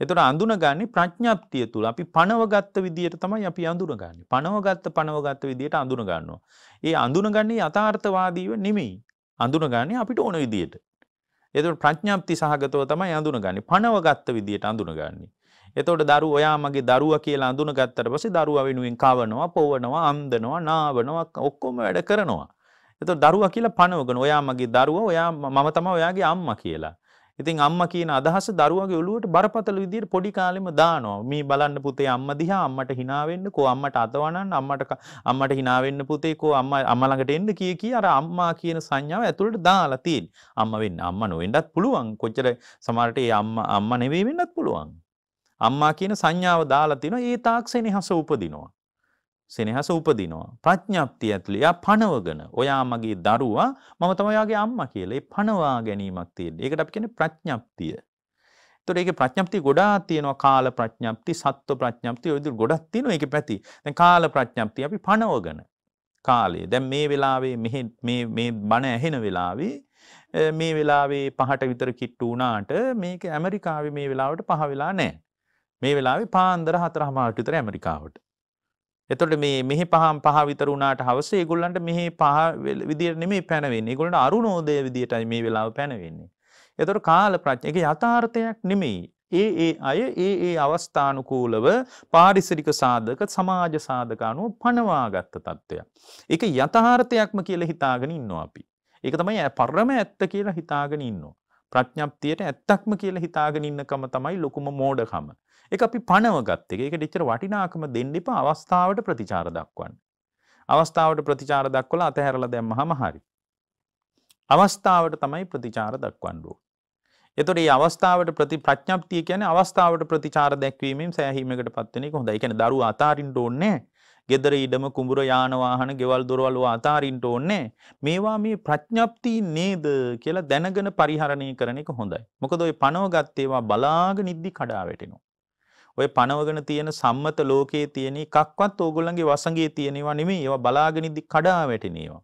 එතකොට අඳුනගන්නේ ප්‍රඥාප්තිය තුල අපි පණවගත්ත විදියට තමයි අපි අඳුනගන්නේ. පණවගත්ත පණවගත්ත විදියට අඳුන ගන්නවා. ඒ අඳුනගන්නේ යථාර්ථවාදීව නෙමෙයි. අඳුනගන්නේ අපිට ඕන විදියට. එතකොට ප්‍රඥාප්ති සහගතව තමයි අඳුනගන්නේ. පණවගත්ත විදියට අඳුනගන්නේ. එතකොට දරු ඔයා මගේ දරුවා කියලා අඳුනගත්තට පස්සේ දරුවා වෙනුවෙන් කවනවා, පොවනවා, අම්දනවා, නාවනවා, ඔක්කොම වැඩ කරනවා. එතකොට දරුවා කියලා පනවගෙන ඔයා මගේ දරුවා ඔයා මම තමයි ඔයාගේ අම්මා කියලා. ඉතින් අම්මා කියන අදහස දරුවගේ ඔළුවට බරපතල විදිහට පොඩි කාලෙම දානවා. මේ බලන්න පුතේ අම්මා දිහා අම්මට hina වෙන්න කෝ අම්මට අතවනන්න අම්මට අම්මට hina වෙන්න පුතේ කෝ අම්මා අම්මා ළඟට එන්න කිය කී අර අම්මා කියන සංඥාව ඇතුළට දාලා තියෙන. අම්මා වෙන්න අම්මා නොවෙන්නත් පුළුවන්. කොච්චර සමහරට ඒ අම්මා අම්මා නෙවෙයි වෙන්නත් පුළුවන්. අම්මා කියන සංඥාව දාලා තිනවා ඒ තාක්ෂණේ හස උපදිනවා. සෙනෙහස උපදිනවා. ප්‍රඥප්තිය ඇතුළේ යා පනවගෙන ඔයා මගේ දරුවා මම තමයි ඔයාගේ අම්මා කියලා. ඒ පනවා ගැනීමක් තියෙන්නේ. ඒකට අපි කියන්නේ ප්‍රඥප්තිය. ඒතකොට ඒකේ ප්‍රඥප්තිය ගොඩාක් තියෙනවා. කාල ප්‍රඥප්ති, සත්ව ප්‍රඥප්ති ඔය විදිහට ගොඩක් තියෙනවා ඒකේ පැති. දැන් කාල ප්‍රඥප්තිය අපි පනවගෙන කාලේ. දැන් මේ වෙලාවේ මෙහෙ මේ මේ බණ ඇහෙන වෙලාවේ මේ වෙලාවේ පහට විතර කිට්ටු වුණාට මේක ඇමරිකාවේ මේ වෙලාවට පහ වෙලා නැහැ. මේ වෙලාවේ පාන්දර හතරමාරට විතර ඇමරිකාවට. එතකොට මේ මෙහි පහම් පහ විතර වුණාට හවස ඒගොල්ලන්ට මෙහි පහ විදියට නෙමෙයි පැනවෙන්නේ. ඒගොල්ලන්ට අරුණෝදය විදියටයි මේ වෙලාව පැනවෙන්නේ. එතකොට කාල ප්‍රඥා ඒක යථාර්ථයක් නෙමෙයි. ඒ ඒ අය ඒ ඒ අවස්ථානුකූලව පාරිසරික සාධක සමාජ සාධක අනුව පනවාගත්ත තත්ත්වයක්. ඒක යථාර්ථයක්ම කියලා හිතාගෙන ඉන්නවා අපි. ඒක තමයි පරම ඇත්ත කියලා හිතාගෙන ඉන්නවා. ප්‍රඥප්තියට ඇත්තක්ම කියලා හිතාගෙන ඉන්නකම තමයි ලොකුම මෝඩකම. ඒක අපි පණව ගත්ත එක. ඒකට එච්චර වටිනාකම දෙන්න එපා අවස්ථාවට ප්‍රතිචාර දක්වන්න. අවස්ථාවට ප්‍රතිචාර දක්වලා අතහැරලා දැම්මහම හරි. අවස්ථාවට තමයි ප්‍රතිචාර දක්වන්න ඕනේ. එතකොට මේ අවස්ථාවට ප්‍රති ප්‍රඥප්තිය කියන්නේ අවස්ථාවට ප්‍රතිචාර දැක්වීමෙන් සෑහීමකට පත් වෙන එක හොඳයි. ඒ කියන්නේ දරුවා අතාරින්න ඕනේ ගෙදර ඉඩම කුඹුර යාන වාහන ගෙවල් දොරවල් අතාරින්න ඕනේ. මේවා මේ ප්‍රඥප්ති නේද කියලා දැනගෙන පරිහරණය කරන එක හොඳයි. මොකද ওই පණව ගත්තේවා ඒවා බලාගෙන ඉද්දි කඩා වැටෙනවා. ඔය පනවගෙන තියෙන සම්මත ලෝකයේ තියෙන එකක්වත් ඕගොල්ලන්ගේ වසඟේ තියෙනවා නෙමෙයි ඒවා බලාගෙන ඉදි කඩා වැටෙනවා.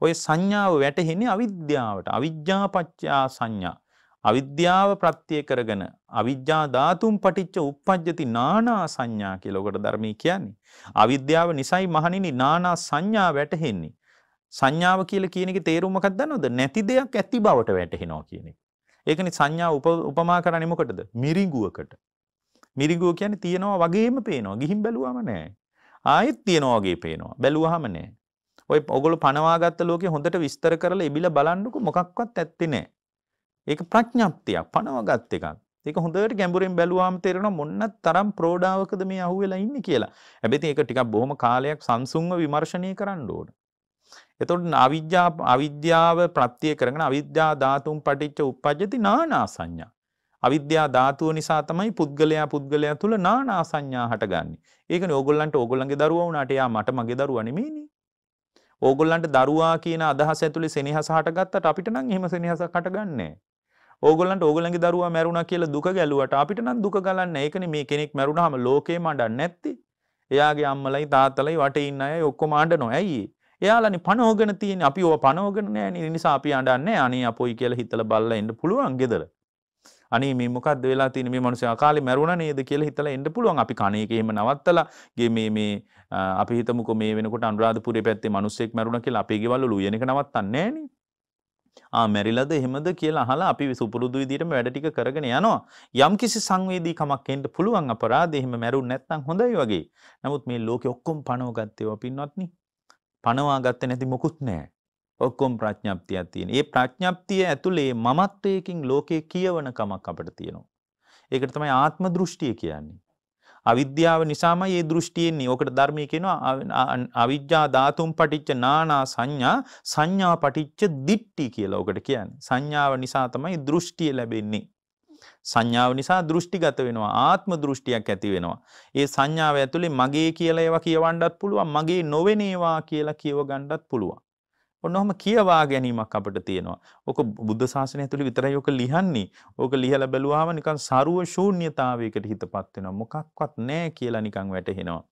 ඔය සංඥාව වැටෙන්නේ අවිද්‍යාවට. අවිජ්ජා පත්‍යා සංඥා. අවිද්‍යාව ප්‍රත්‍ය කරගෙන අවිද්‍යා ධාතුන් පටිච්ච උප්පජ්ජති නානා සංඥා කියලා ඔකට ධර්මයේ කියන්නේ. අවිද්‍යාව නිසයි මහණෙනි නානා සංඥා වැටහෙන්නේ. සංඥාව කියලා කියන එකේ තේරුම මොකක්ද දන්නවද? නැති දෙයක් ඇති බවට වැටහෙනවා කියන එක. ඒකනේ සංඥා උපමා කරන්නේ මොකටද? මිරිඟුවකට. මිරිඟුව කියන්නේ තියනවා වගේම පේනවා. ගිහින් බැලුවම නෑ. ආයෙත් තියනවා වගේ පේනවා. බැලුවහම නෑ. ඔය ඔගොල්ලෝ පනවාගත්ත ලෝකේ හොඳට විස්තර කරලා එබිලා බලන්නකො මොකක්වත් ඇත්තේ නෑ. ඒක ප්‍රඥප්තියක් පනවගත් එකක්. ඒක හොඳට ගැඹුරින් බැලුවාම තේරෙනවා මොන්න තරම් ප්‍රෝඩාවකද මේ අහුවෙලා ඉන්නේ කියලා. හැබැයි ඒක ටිකක් බොහොම කාලයක් සංසුන්ව විමර්ශනය කරන්න ඕන. එතකොට අවිද්‍යා අවිද්‍යාව ප්‍රත්‍ය කරගෙන අවිද්‍යා ධාතුන් පටිච්ච උප්පජ්ජති නානා සංඥා. අවිද්‍යා ධාතුව නිසා තමයි පුද්ගලයා පුද්ගලයා තුල නානා සංඥා හටගන්නේ. ඒකනේ ඕගොල්ලන්ට ඕගොල්ලන්ගේ දරුවා වුණාට එයා මට මගේ දරුවා නෙමෙයිනේ. ඕගොල්ලන්ට දරුවා කියන අදහස ඇතුලේ සෙනෙහස හටගත්තට අපිට නම් එහෙම සෙනෙහසක් හටගන්නේ ඕගොල්ලන්ට ඕගොල්ලන්ගේ දරුවා මැරුණා කියලා දුක ගැලුවට අපිට නම් දුක ගලන්නේ. ඒකනේ මේ කෙනෙක් මැරුණාම ලෝකේ මඩන්නේ නැත්තේ. එයාගේ අම්මලයි තාත්තලයි වටේ ඉන්න අය ඔක්කොම අඬනවා. ඇයි එයාලනි පනෝගෙන තියෙන අපි ඕව පනෝගෙන නෑ නිසා අපි අඬන්නේ අනේ අපොයි කියලා හිතලා බලලා එන්න පුළුවන් ගෙදර. අනේ මේ මොකක්ද වෙලා තියෙන්නේ මේ මිනිස්සු අකාලේ මැරුණා නේද කියලා හිතලා එන්න පුළුවන්. අපි කණ එක එහෙම නවත්තලා ගේ මේ මේ අපි හිතමුකෝ මේ වෙනකොට අනුරාධපුරේ පැත්තේ මිනිස්සෙක් මැරුණා කියලා අපේ ගෙවල් වල උයන එක නවත්තන්නේ නෑනේ. ආ මැරිලාද එහෙමද කියලා අහලා අපි සුපුරුදු විදිහටම වැඩ ටික කරගෙන යනවා. යම්කිසි සංවේදීකමක් එන්න පුළුවන් අපරාධ එහෙම මැරුණ නැත්නම් හොඳයි වගේ. නමුත් මේ ලෝකෙ ඔක්කොම පණව ගත්තේවා පින්වත්නි. පණවා ගත්තේ නැති මොකුත් නැහැ. ඔක්කොම ප්‍රඥප්තියක් තියෙන. ඒ ප්‍රඥප්තිය ඇතුලේ මමත්වයකින් ලෝකේ කියවන කමක් අපිට තියෙනවා. ඒකට තමයි ආත්ම දෘෂ්ටිය කියන්නේ. අවිද්‍යාව නිසාමයි මේ දෘෂ්ටිය එන්නේ. ඕකට ධර්මයේ කියනවා අවිජ්ජා ධාතුම් පටිච්ච නානා සංඥා සංඥා පටිච්ච දිට්ටි කියලා ඕකට කියන්නේ. සංඥාව නිසා තමයි දෘෂ්ටිය ලැබෙන්නේ. සංඥාව නිසා දෘෂ්ටිගත වෙනවා ආත්ම දෘෂ්ටියක් ඇති වෙනවා. ඒ සංඥාව ඇතුලේ මගේ කියලා ඒවා කියවන්නත් පුළුවන් මගේ නොවෙන ඒවා කියලා කියව ගන්නත් පුළුවන්. ඔන්න ඔහම කියවා ගැනීමක් අපිට තියෙනවා. ඕක බුද්ධ ශාසනය ඇතුළේ විතරයි ඕක ලියන්නේ. ඕක ලියලා බැලුවාම නිකන් සරුව ශූන්‍යතාවයකට හිතපත් වෙනවා. මොකක්වත් නැහැ කියලා නිකන් වැටහෙනවා.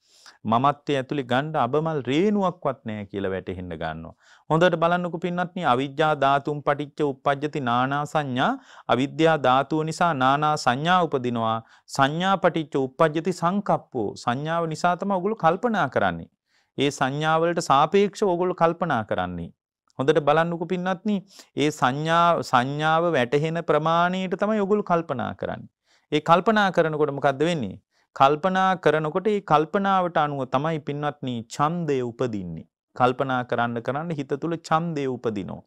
මමත්වයේ ඇතුළේ ගන්න අබමල් රේණුවක්වත් නැහැ කියලා වැටහෙන්න ගන්නවා. හොඳට බලන්නකෝ පින්වත්නි අවිජ්ජා ධාතුම් පටිච්ච උප්පජ්ජති නානා සංඥා අවිද්‍යා ධාතුව නිසා නානා සංඥා උපදිනවා. සංඥා පටිච්ච උප්පජ්ජති සංකප්පෝ සංඥාව නිසා තමයි ඔයගොල්ලෝ කල්පනා කරන්නේ. ඒ සංඥාවලට සාපේක්ෂව ඔයගොල්ලෝ කල්පනා කරන්නේ. හොඳට බලන්නකෝ පින්නත්නි ඒ සංඥා සංඥාව වැටහෙන ප්‍රමාණයට තමයි ඔයගොල්ලෝ කල්පනා කරන්නේ. ඒ කල්පනා කරනකොට මොකද්ද වෙන්නේ? කල්පනා කරනකොට ඒ කල්පනාවට අනුව තමයි පින්වත්නි ඡන්දය උපදින්නේ. කල්පනා කරන්න කරන්න හිත තුළ ඡන්දය උපදිනවා.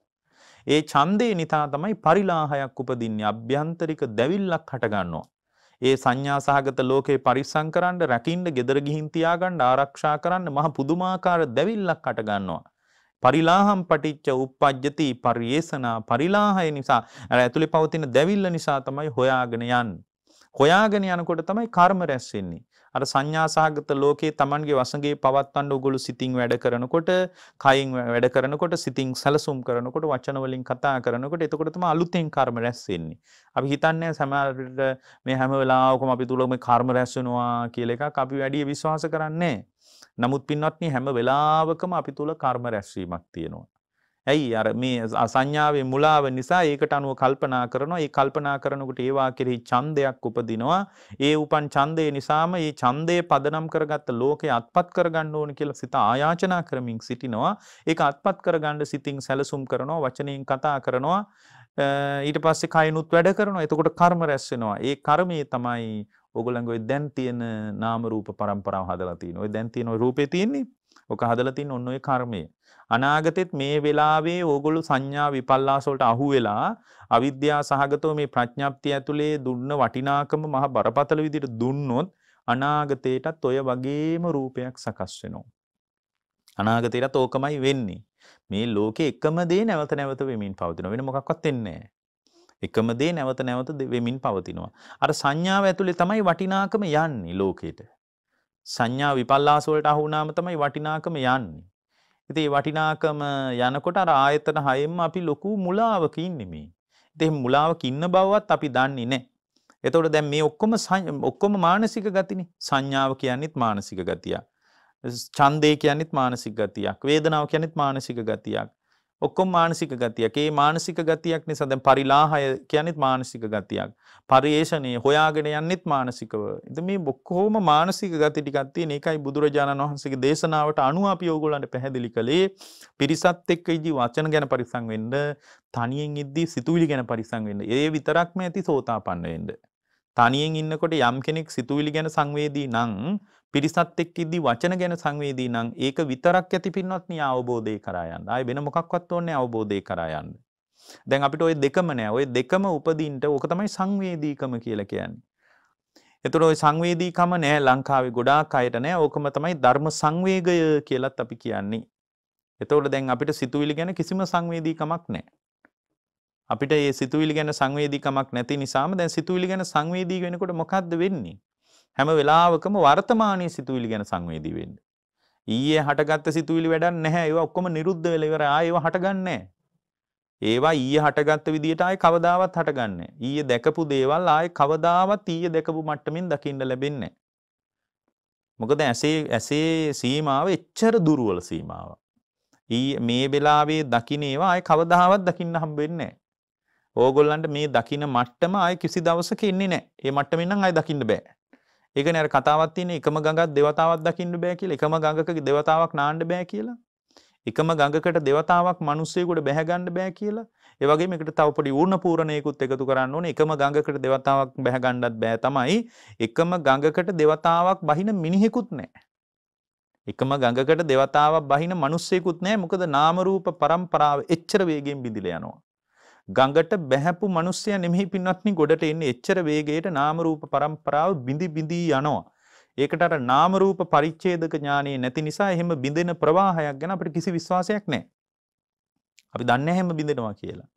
ඒ ඡන්දේ නිසා තමයි පරිලාහයක් උපදින්නේ අභ්‍යන්තරික දැවිල්ලක් හටගන්නවා. ඒ සංඥා සහගත ලෝකේ පරිස්සම් කරන්න රැකින්න ගෙදර ගිහින් තියාගන්න ආරක්ෂා කරන්න මහ පුදුමාකාර දැවිල්ලක් හට ගන්නවා. පරිලාහම් පටිච්ච උප්පජ්ජති පරියේසනා පරිලාහය නිසා අර ඇතුලේ පවතින දැවිල්ල නිසා තමයි හොයාගෙන යන්නේ. හොයාගෙන යනකොට තමයි කර්ම රැස් වෙන්නේ. අර සංඥා සහගත ලෝකේ Tamanගේ වසඟේ පවත්වන්න උගොළු සිතින් වැඩ කරනකොට, කයින් වැඩ කරනකොට, සිතින් සැලසුම් කරනකොට, වචන වලින් කතා කරනකොට එතකොට තමයි අලුතෙන් කර්ම රැස් වෙන්නේ. අපි හිතන්නේ සමහරවිට මේ හැම වෙලාවකම අපි තුල මේ කර්ම රැස් වෙනවා කියලා එකක් අපි වැඩි විශ්වාස කරන්නේ නමුත් පින්වත්නි හැම වෙලාවකම අපි තුල කර්ම රැස්වීමක් තියෙනවා. ඇයි අර මේ අසංඥාවේ මුලාව නිසා ඒකට අනුව කල්පනා කරනවා. ඒ කල්පනා කරනකොට ඒවා කෙරෙහි ඡන්දයක් උපදිනවා. ඒ උපන් ඡන්දේ නිසාම මේ ඡන්දේ පදනම් කරගත්ත ලෝකේ අත්පත් කරගන්න ඕන කියලා සිත ආයාචනා කරමින් සිටිනවා. ඒක අත්පත් කරගන්න සිතින් සැලසුම් කරනවා, වචනයෙන් කතා කරනවා. ඊට පස්සේ කයනුත් වැඩ කරනවා. එතකොට කර්ම රැස් වෙනවා. ඒ කර්මයේ තමයි ඔයගොල්ලන්ගේ ඔය දැන් තියෙන නාම රූප પરම්පරාව හදලා තියෙන. ඔය දැන් තියෙන ඔය රූපේ තියෙන්නේ. ඔක හදලා තියෙන ඔන්න ඔය කර්මය. අනාගතෙත් මේ වෙලාවේ ඕගොල්ලෝ සංඥා විපල්ලාස වලට අහු වෙලා අවිද්‍යා සහගතව මේ ප්‍රඥප්තිය ඇතුලේ දුන්න වටිනාකම මහ බරපතල විදිහට දුන්නොත් අනාගතේටත් ඔය වගේම රූපයක් සකස් වෙනවා. අනාගතේටත් ඕකමයි වෙන්නේ. මේ ලෝකේ එකම දේ නැවත නැවත වෙමින් පවතිනවා. වෙන මොකක්වත් වෙන්නේ නැහැ. එකම දේ නැවත නැවත වෙමින් පවතිනවා. අර සංඥාව ඇතුලේ තමයි වටිනාකම යන්නේ ලෝකෙට. සංඥා විපල්ලාස වලට අහු වුණාම තමයි වටිනාකම යන්නේ. ඉතින් වටිනාකම යනකොට අර ආයතන හයෙම අපි ලොකු මුලාවක ඉන්නේ මේ. ඉතින් මුලාවක ඉන්න බවවත් අපි දන්නේ නැහැ. එතකොට දැන් මේ ඔක්කොම ඔක්කොම මානසික ගතිනේ. සංඥාව කියන්නේත් මානසික ගතියක්. ඡන්දේ කියන්නේත් මානසික ගතියක්. වේදනාව කියන්නේත් මානසික ගතියක්. ඔක්කොම මානසික ගතියක්. ඒ මානසික ගතියක් නිසා දැන් පරිලාහය කියන්නේත් මානසික ගතියක්. පරිේශණය හොයාගෙන යන්නෙත් මානසිකව. ඉතින් මේ ඔක්කොම මානසික ගති ටිකක් තියෙන එකයි බුදුරජාණන් වහන්සේගේ දේශනාවට අනුව අපි ඕගොල්ලන්ට පැහැදිලි කළේ පිරිසත් එක්ක ඉදි වචන ගැන පරිස්සම් වෙන්න, තනියෙන් ඉද්දී සිතුවිලි ගැන පරිස්සම් වෙන්න. ඒ විතරක්ම ඇති සෝතාපන්න වෙන්න. තනියෙන් ඉන්නකොට යම් කෙනෙක් සිතුවිලි ගැන සංවේදී නම් පිරිසත් එක්ක ඉද්දි වචන ගැන සංවේදී නම් ඒක විතරක් ඇති පින්වත්නි අවබෝධය කරා යන්න. ආයේ වෙන මොකක්වත් ඕනේ අවබෝධය කරා යන්න. දැන් අපිට ওই දෙකම නෑ. ওই දෙකම උපදින්න ඕක තමයි සංවේදීකම කියලා කියන්නේ. එතකොට ওই සංවේදීකම නෑ ලංකාවේ ගොඩාක් අයට නෑ. ඕකම තමයි ධර්ම සංවේගය කියලත් අපි කියන්නේ. එතකොට දැන් අපිට සිතුවිලි ගැන කිසිම සංවේදීකමක් නෑ. අපිට මේ සිතුවිලි ගැන සංවේදීකමක් නැති නිසාම දැන් සිතුවිලි ගැන සංවේදී වෙනකොට මොකද්ද වෙන්නේ? හැම වෙලාවකම වර්තමානයේ සිතුවිලි ගැන සංවේදී වෙන්න. ඊයේ හටගත්ත සිතුවිලි වැඩක් නැහැ. ඒවා ඔක්කොම නිරුද්ධ වෙලා ඉවරයි. ආයෙ ඒවා හටගන්නේ ඒවා ඊයේ හටගත්ත විදියට ආයෙ කවදාවත් හටගන්නේ ඊයේ දැකපු දේවල් ආයෙ කවදාවත් ඊයේ දැකපු මට්ටමින් දකින්න ලැබෙන්නේ මොකද ඇසේ ඇසේ සීමාව එච්චර දුර්වල සීමාවක්. ඊ මේ වෙලාවේ දකින්න ඒවා ආයෙ කවදාවත් දකින්න හම්බෙන්නේ නැහැ. ඕගොල්ලන්ට මේ දකින්න මට්ටම ආයෙ කිසි දවසක ඉන්නේ නැහැ. ඒ මට්ටමින් නම් ආයෙ දකින්න බෑ. ඒකනේ අර කතාවක් තියෙන එකම ගඟක් දෙවතාවක් දකින්න බෑ කියලා. එකම ගඟක දෙවතාවක් නාන්න බෑ කියලා. එකම ගඟකට දෙවතාවක් මිනිස්සෙකුට බැහැ ගන්න බෑ කියලා. ඒ වගේම එකට තව පොඩි ඌර්ණ පූරණයකුත් එකතු කරන්න ඕනේ. එකම ගඟකට දෙවතාවක් බැහැ ගන්නත් බෑ තමයි. එකම ගඟකට දෙවතාවක් බහින මිනිහෙකුත් නැහැ එකම ගඟකට දෙවතාවක් බහින මිනිස්සෙකුත් නැහැ මොකද නාම රූප પરම්පරාව එච්චර වේගෙන් බිඳිලා යනවා. ගඟට බැහැපු මිනිස්සයා නෙමෙයි පින්වත්නි ගොඩට එන්නේ එච්චර වේගයට නාම රූප પરම්පරාව බිඳි බිඳි යනවා. ඒකට අර නාම රූප පරිච්ඡේදක ඥානෙ නැති නිසා එහෙම බිඳෙන ප්‍රවාහයක් ගැන අපිට කිසි විශ්වාසයක් නැහැ. අපි දන්නේ නැහැ එහෙම බිඳෙනවා කියලා.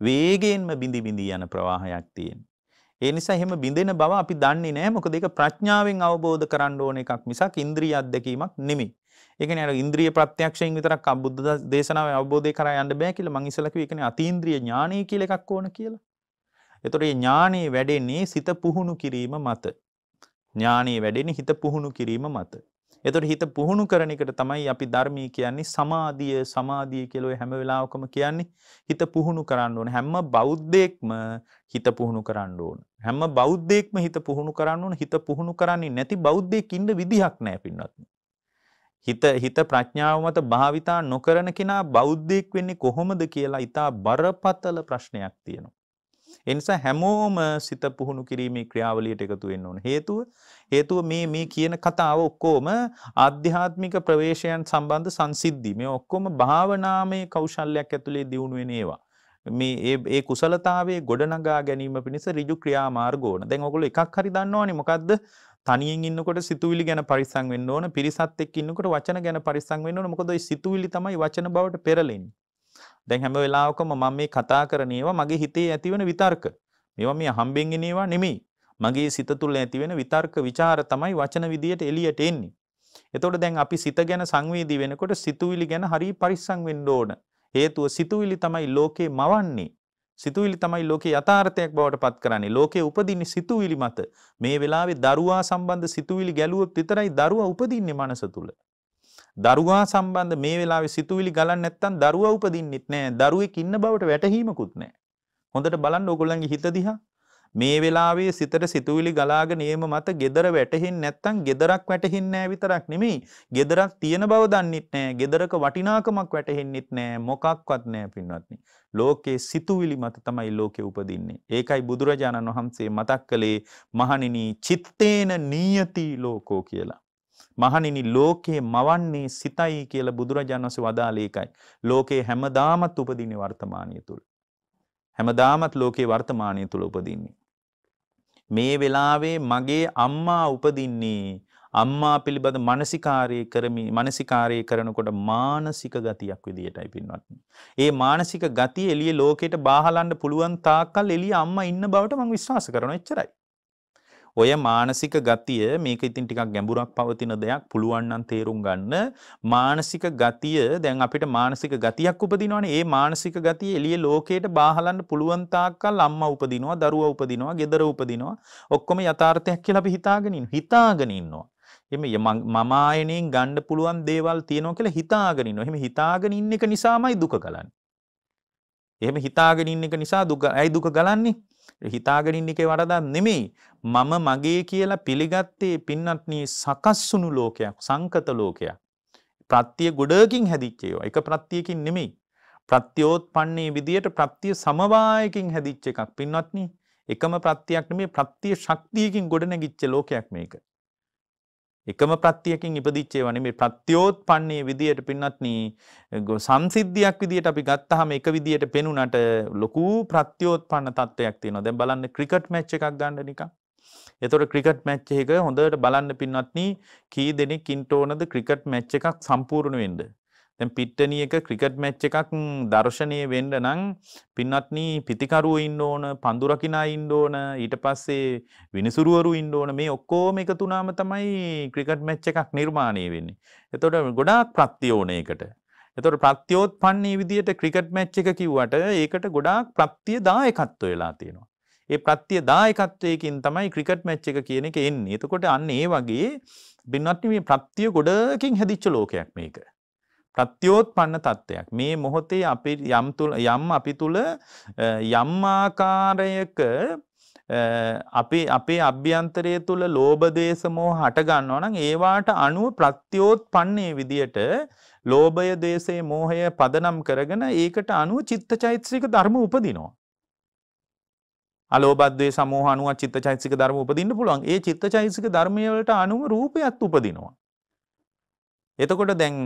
වේගයෙන්ම බිඳි බිඳි යන ප්‍රවාහයක් තියෙන. ඒ නිසා එහෙම බිඳෙන බව අපි දන්නේ නැහැ. මොකද ඒක ප්‍රඥාවෙන් අවබෝධ කරන්න ඕන එකක් මිසක් ඉන්ද්‍රිය අත්දැකීමක් නෙමෙයි. ඒ කියන්නේ අර ඉන්ද්‍රිය ප්‍රත්‍යක්ෂයෙන් විතරක් බුද්ධ දේශනාවේ අවබෝධය කරා යන්න බෑ කියලා මං ඉස්සලා කිව්වේ. ඒ කියන්නේ අතීන්ද්‍රිය ඥානය කියලා එකක් ඕන කියලා. ඒතකොට මේ ඥානෙ වැඩෙන්නේ සිත පුහුණු කිරීම මත. ඥානෙ වැඩෙන්නේ හිත පුහුණු කිරීම මත. එතකොට හිත පුහුණු කරන එකට තමයි අපි ධර්මී කියන්නේ සමාධිය සමාධිය කියලා හැම වෙලාවකම කියන්නේ හිත පුහුණු කරන්න ඕන හැම බෞද්ධයෙක්ම හිත පුහුණු කරන්න ඕන හැම බෞද්ධයෙක්ම හිත පුහුණු කරන්න ඕන හිත පුහුණු කරන්නේ නැති බෞද්ධයෙක් ඉන්න විදිහක් නැහැ පින්වත්නි හිත හිත ප්‍රඥාව මත භාවිතා නොකරන කෙනා බෞද්ධයෙක් වෙන්නේ කොහොමද කියලා ඉතා බරපතල ප්‍රශ්නයක් තියෙනවා. ඒ නිසා හැමෝම සිත පුහුණු කිරීමේ ක්‍රියාවලියට එකතු වෙන්න ඕන. හේතුව හේතුව මේ මේ කියන කතාව ඔක්කොම ආධ්‍යාත්මික ප්‍රවේශයන් සම්බන්ධ සංසිද්ධි. මේ ඔක්කොම භාවනාමය කෞශල්‍යයක් ඇතුලේ දියුණු වෙන ඒවා. මේ ඒ ඒ කුසලතාවයේ ගොඩනගා ගැනීම පිණිස ඍජු ක්‍රියාමාර්ග ඕන. දැන් ඔයගොල්ලෝ එකක් හරි දන්නවනේ මොකද්ද? තනියෙන් ඉන්නකොට සිතුවිලි ගැන පරිස්සම් වෙන්න ඕන පිරිසත් එක්ක ඉන්නකොට වචන ගැන පරිස්සම් වෙන්න ඕන. මොකද ওই සිතුවිලි තමයි වචන බවට පෙරලෙන්නේ. දැන් හැම වෙලාවකම මම මේ කතා කරන ඒවා මගේ හිතේ ඇතිවන විතර්ක. මේවා මේ හම්බෙන් එන ඒවා නෙමෙයි. මගේ සිත තුළ ඇතිවෙන විතර්ක ਵਿਚාර තමයි වචන විදියට එළියට එන්නේ. එතකොට දැන් අපි සිත ගැන සංවේදී වෙනකොට සිතුවිලි ගැන හරිය පරිස්සම් වෙන්න ඕන. හේතුව සිතුවිලි තමයි ලෝකේ මවන්නේ. සිතුවිලි තමයි ලෝකේ යථාර්ථයක් බවට පත් කරන්නේ. ලෝකේ උපදින්නේ සිතුවිලි මත. මේ වෙලාවේ දරුවා සම්බන්ධ සිතුවිලි ගැලුවොත් විතරයි දරුවා උපදින්නේ මනස තුල. දරුවා සම්බන්ධ මේ වෙලාවේ සිතුවිලි ගලන්නේ නැත්නම් දරුවා උපදින්නෙත් නෑ. දරුවෙක් ඉන්න බවට වැටහීමකුත් නෑ. හොඳට බලන්න ඕගොල්ලන්ගේ හිත දිහා. මේ වෙලාවේ සිතට සිතුවිලි ගලාගෙන ඒම මත gedara වැටහෙන්නේ නැත්නම් gedarak වැටහෙන්නේ නෑ විතරක් නෙමෙයි. gedarak තියෙන බව දන්නෙත් නෑ. gedaraka වටිනාකමක් වැටහෙන්නෙත් නෑ. මොකක්වත් නෑ පින්වත්නි. ලෝකේ සිතුවිලි මත තමයි ලෝකේ උපදින්නේ. ඒකයි බුදුරජාණන් වහන්සේ මතක් කළේ මහණෙනි චිත්තේන නියති ලෝකෝ කියලා. මහණෙනි ලෝකේ මවන්නේ සිතයි කියලා බුදුරජාණන් වහන්සේ වදාළේ ඒකයි. ලෝකේ හැමදාමත් උපදින්නේ වර්තමානීය තුල. හැමදාමත් ලෝකේ වර්තමානීය තුල උපදින්නේ. මේ වෙලාවේ මගේ අම්මා උපදින්නේ අම්මා පිළිබඳ මානසිකාරය කරමි මානසිකාරය කරනකොට මානසික ගතියක් විදියටයි පින්වත්නි. ඒ මානසික ගතිය එළිය ලෝකෙට බාහලන්න පුළුවන් තාක්කල් එළිය අම්මා ඉන්න බවට මම විශ්වාස කරනවා එච්චරයි. ඔය මානසික ගතිය මේක ඉතින් ටිකක් ගැඹුරක් පවතින දෙයක් පුළුවන් නම් තේරුම් ගන්න. මානසික ගතිය දැන් අපිට මානසික ගතියක් උපදිනවනේ. ඒ මානසික ගතිය එළිය ලෝකයට බාහලන්න පුළුවන් තාක්කල් අම්මා උපදිනවා දරුවා උපදිනවා ගෙදර උපදිනවා. ඔක්කොම යථාර්ථයක් කියලා අපි හිතාගෙන ඉන්නවා හිතාගෙන ඉන්නවා. එම මම ආයනෙන් ගන්න පුළුවන් දේවල් තියෙනවා කියලා හිතාගෙන ඉන්නවා. එහෙම හිතාගෙන ඉන්න එක නිසාමයි දුක ගලන්නේ. එහෙම හිතාගෙන ඉන්න එක නිසා දුක ඇයි දුක ගලන්නේ? හිතාගෙන ඉන්න එකේ වරදක් නෙමෙයි. මම මගේ කියලා පිළිගත්තේ පින්නත්නි සකස්සුණු ලෝකයක්, සංකත ලෝකයක්. ප්‍රත්‍ය ගොඩකින් හැදිච්ච ඒවා. එක ප්‍රත්‍යයකින් නෙමෙයි. ප්‍රත්‍යෝත්පන්නයේ විදියට ප්‍රත්‍ය සමவாயකින් හැදිච්ච එකක්. පින්වත්නි, එකම ප්‍රත්‍යක් නෙමෙයි ප්‍රත්‍ය ශක්තියකින් ගොඩනැගිච්ච ලෝකයක් මේක. එකම ප්‍රත්‍යයකින් ඉපදිච්ච ඒවා නෙමෙයි ප්‍රත්‍යෝත්පන්නයේ විදියට පින්වත්නි සංසිද්ධියක් විදියට අපි ගත්තාම එක විදියට පෙනුනට ලොකු ප්‍රත්‍යෝත්පන්න තත්වයක් තියෙනවා. දැන් බලන්න ක්‍රිකට් මැච් එකක් ගන්න නිකන්. එතකොට ක්‍රිකට් මැච් එක හොඳට බලන්න පින්වත්නි කී දෙනෙක් ඉන්න ඕනද ක්‍රිකට් මැච් එකක් සම්පූර්ණ වෙන්න. දැන් පිට්ටනියක ක්‍රිකට් මැච් එකක් දර්ශනීය වෙන්න නම් පින්වත්නි පිතිකරුවෝ ඉන්න ඕන, පන්දු රකිනා ඉන්න ඕන, ඊට පස්සේ විනිසුරුවරු ඉන්න ඕන. මේ ඔක්කොම එකතු වුණාම තමයි ක්‍රිකට් මැච් එකක් නිර්මාණය වෙන්නේ. එතකොට ගොඩාක් ප්‍රත්‍ය ඕන ඒකට. එතකොට ප්‍රත්‍යෝත්පන්නී විදියට ක්‍රිකට් මැච් එක කිව්වට ඒකට ගොඩාක් ප්‍රත්‍ය දායකත්ව වෙලා තියෙනවා. ඒ ප්‍රත්‍ය දායකත්වයකින් තමයි ක්‍රිකට් මැච් එක කියන එක එන්නේ. එතකොට අන්න ඒ වගේ බින්වත්නි මේ ප්‍රත්‍ය ගොඩකින් හැදිච්ච ලෝකයක් මේක. ප්‍රත්‍යෝත්පන්න තත්ත්වයක්. මේ මොහොතේ අපි යම් තුල යම් අපි තුල යම් ආකාරයක අපි අපේ අභ්‍යන්තරය තුල ලෝභ දේශ මොහ හට ගන්නවා නම් ඒවාට අනුව ප්‍රත්‍යෝත්පන්නේ විදියට ලෝභය දේශේ මෝහය පදනම් කරගෙන ඒකට අනුව චිත්තචෛතසික ධර්ම උපදිනවා. අලෝභද්වේ සමෝහ අනුව චිත්තචෛතසික ධර්ම උපදින්න පුළුවන්. ඒ චිත්තචෛතසික ධර්මය වලට අනුව රූපයත් උපදිනවා. එතකොට දැන්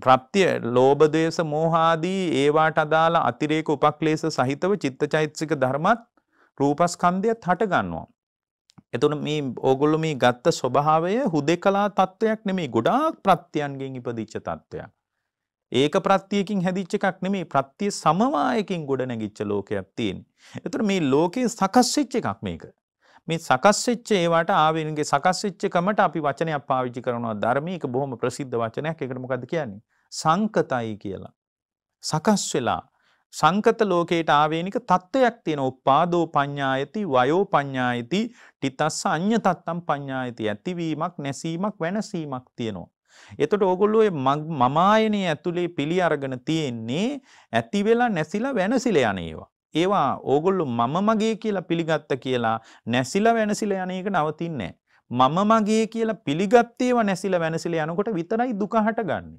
ප්‍රත්‍ය ලෝභදේශ මෝහාදී ඒවාට අදාළ අතිරේක උපක්ලේශ සහිතව චිත්තචෛතසික ධර්මත් රූපස්කන්ධයත් හට ගන්නවා. එතුන මේ ඕගොල්ලෝ මේ ගත්ත ස්වභාවය හුදෙකලා තත්ත්වයක් නෙමෙයි ගොඩාක් ප්‍රත්‍යයන්ගෙන් ඉපදිච්ච තත්ත්වයක්. ඒක ප්‍රත්‍යයකින් හැදිච්ච එකක් නෙමෙයි ප්‍රත්‍ය සමவாயකින් ගොඩ නැගිච්ච ලෝකයක් තියෙන්නේ. එතකොට මේ ලෝකේ සකස් වෙච්ච එකක් මේක. මේ සකස් වෙච්ච ඒවට ආවෙනගේ සකස් වෙච්ච කමට අපි වචනයක් පාවිච්චි කරනවා. ධර්මයක බොහොම ප්‍රසිද්ධ වචනයක්. ඒකට මොකද්ද කියන්නේ? සංකතයි කියලා. සකස් වෙලා. සංකත ලෝකයට ආවේනික තත්ත්වයක් තියෙන. උපාදෝ පඤ්ඤායති වයෝ පඤ්ඤායති තිතස්ස අඤ්ඤ තත්තම් පඤ්ඤායති. ඇතිවීමක් නැසීමක් වෙනසීමක් තියෙනවා. එතකොට ඕගොල්ලෝ මමායනේ ඇතුලේ පිළි අරගෙන තියෙන්නේ ඇති වෙලා නැසිලා වෙනසිලා යන ඒවා ඒවා ඕගොල්ලෝ මම මගේ කියලා පිළිගත්ත කියලා නැසිලා වෙනසිලා යන එක නවතින්නේ මම මගේ කියලා පිළිගත්තේව නැසිලා වෙනසිලා යනකොට විතරයි දුක හටගන්නේ.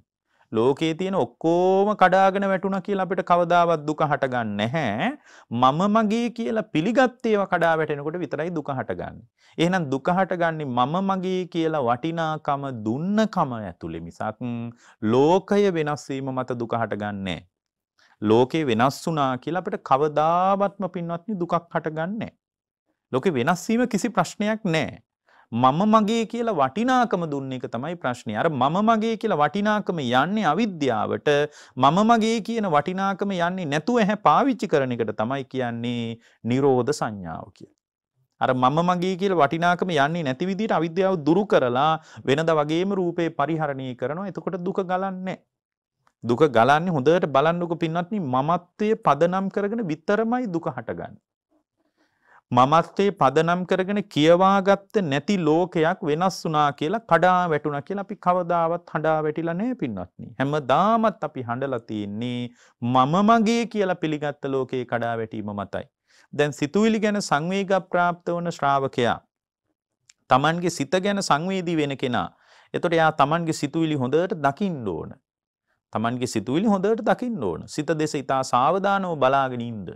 ලෝකයේ තියෙන ඔක්කොම කඩාගෙන වැටුණා කියලා අපිට කවදාවත් දුක හටගන්නේ නැහැ. මම මගේ කියලා පිළිගත් ඒවා කඩා වැටෙනකොට විතරයි දුක හටගන්නේ. එහෙනම් දුක හටගන්නේ මම මගේ කියලා වටිනාකම දුන්නකම ඇතුලේ මිසක් ලෝකය වෙනස් වීම මත දුක හටගන්නේ ලෝකේ වෙනස් වුණා කියලා අපිට කවදාවත්ම පින්වත්නි දුකක් හටගන්නේ නැහැ. ලෝකේ වෙනස් වීම කිසි ප්‍රශ්නයක් නැහැ. මම මගේ කියලා වටිනාකම දුන්න එක තමයි ප්‍රශ්නය. අර මම මගේ කියලා වටිනාකම යන්නේ අවිද්‍යාවට. මම මගේ කියන වටිනාකම යන්නේ නැතුව ඇහැ පාවිච්චි කරන එකට තමයි කියන්නේ නිරෝධ සංඥාව කියලා. අර මම මගේ කියලා වටිනාකම යන්නේ නැති විදිහට අවිද්‍යාව දුරු කරලා වෙනද වගේම රූපේ පරිහරණය කරනවා. එතකොට දුක ගලන්නේ දුක ගලන්නේ හොඳට බලන්නකො පින්වත්නි මමත්වයේ පදනම් කරගෙන විතරමයි දුක හටගන්නේ. මමත්වයේ පදනම් කරගෙන කියවාගත්ත නැති ලෝකයක් වෙනස් වුණා කියලා කඩා වැටුණා කියලා අපි කවදාවත් හඬා වැටිලා නැහැ පින්වත්නි. හැමදාමත් අපි හඬලා තියෙන්නේ මම මගේ කියලා පිළිගත්ත ලෝකේ කඩා වැටීම මතයි. දැන් සිතුවිලි ගැන සංවේග ප්‍රාප්ත වන ශ්‍රාවකයා Tamanගේ සිත ගැන සංවේදී වෙන කෙනා. එතකොට එයා Tamanගේ සිතුවිලි හොඳට දකින්න ඕන. Tamanගේ සිතුවිලි හොඳට දකින්න ඕන. සිත දෙස ඊටා සාවධානව බලාගෙන ඉන්න.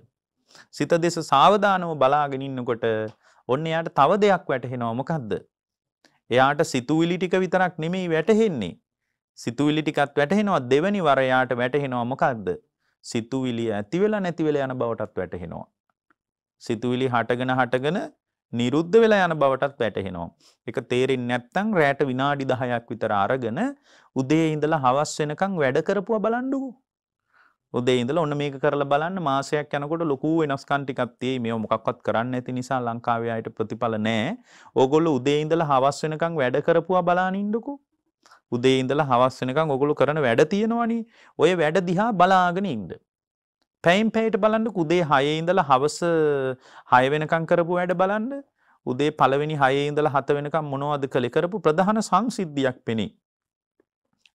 සිත දෙස සාවධානව බලාගෙන ඉන්නකොට ඔන්න එයාට තව දෙයක් වැටහෙනවා මොකද්ද? එයාට සිතුවිලි ටික විතරක් නෙමෙයි වැටහෙන්නේ. සිතුවිලි ටිකත් වැටහෙනවා දෙවනි වර එයාට වැටහෙනවා මොකද්ද? සිතුවිලි ඇති වෙලා නැති වෙලා යන බවටත් වැටහෙනවා. සිතුවිලි හටගෙන හටගෙන නිරුද්ධ වෙලා යන බවටත් වැටහෙනවා. ඒක තේරෙන්නේ නැත්නම් රැට විනාඩි 10ක් විතර අරගෙන උදේ ඉඳලා හවස් වෙනකන් වැඩ කරපුවා බලන්නකෝ. උදේ ඉඳලා ඔන්න මේක කරලා බලන්න මාසයක් යනකොට ලොකු වෙනස්කම් ටිකක් තියෙයි. මේව මොකක්වත් කරන්න නැති නිසා ලංකාවේ අයට ප්‍රතිඵල නැහැ. ඕගොල්ලෝ උදේ ඉඳලා හවස් වෙනකන් වැඩ කරපුවා බලාන ඉන්නකෝ. උදේ ඉඳලා හවස් වෙනකන් ඕගොල්ලෝ කරන වැඩ තියෙනවනේ. ඔය වැඩ දිහා බලාගෙන ඉන්න. පැයින් පැයට බලන්න උදේ 6 ඉඳලා හවස 6 වෙනකන් කරපු වැඩ බලන්න. උදේ පළවෙනි 6 ඉඳලා 7 වෙනකන් මොනවද කළේ කරපු ප්‍රධාන සංසිද්ධියක් පෙනේ.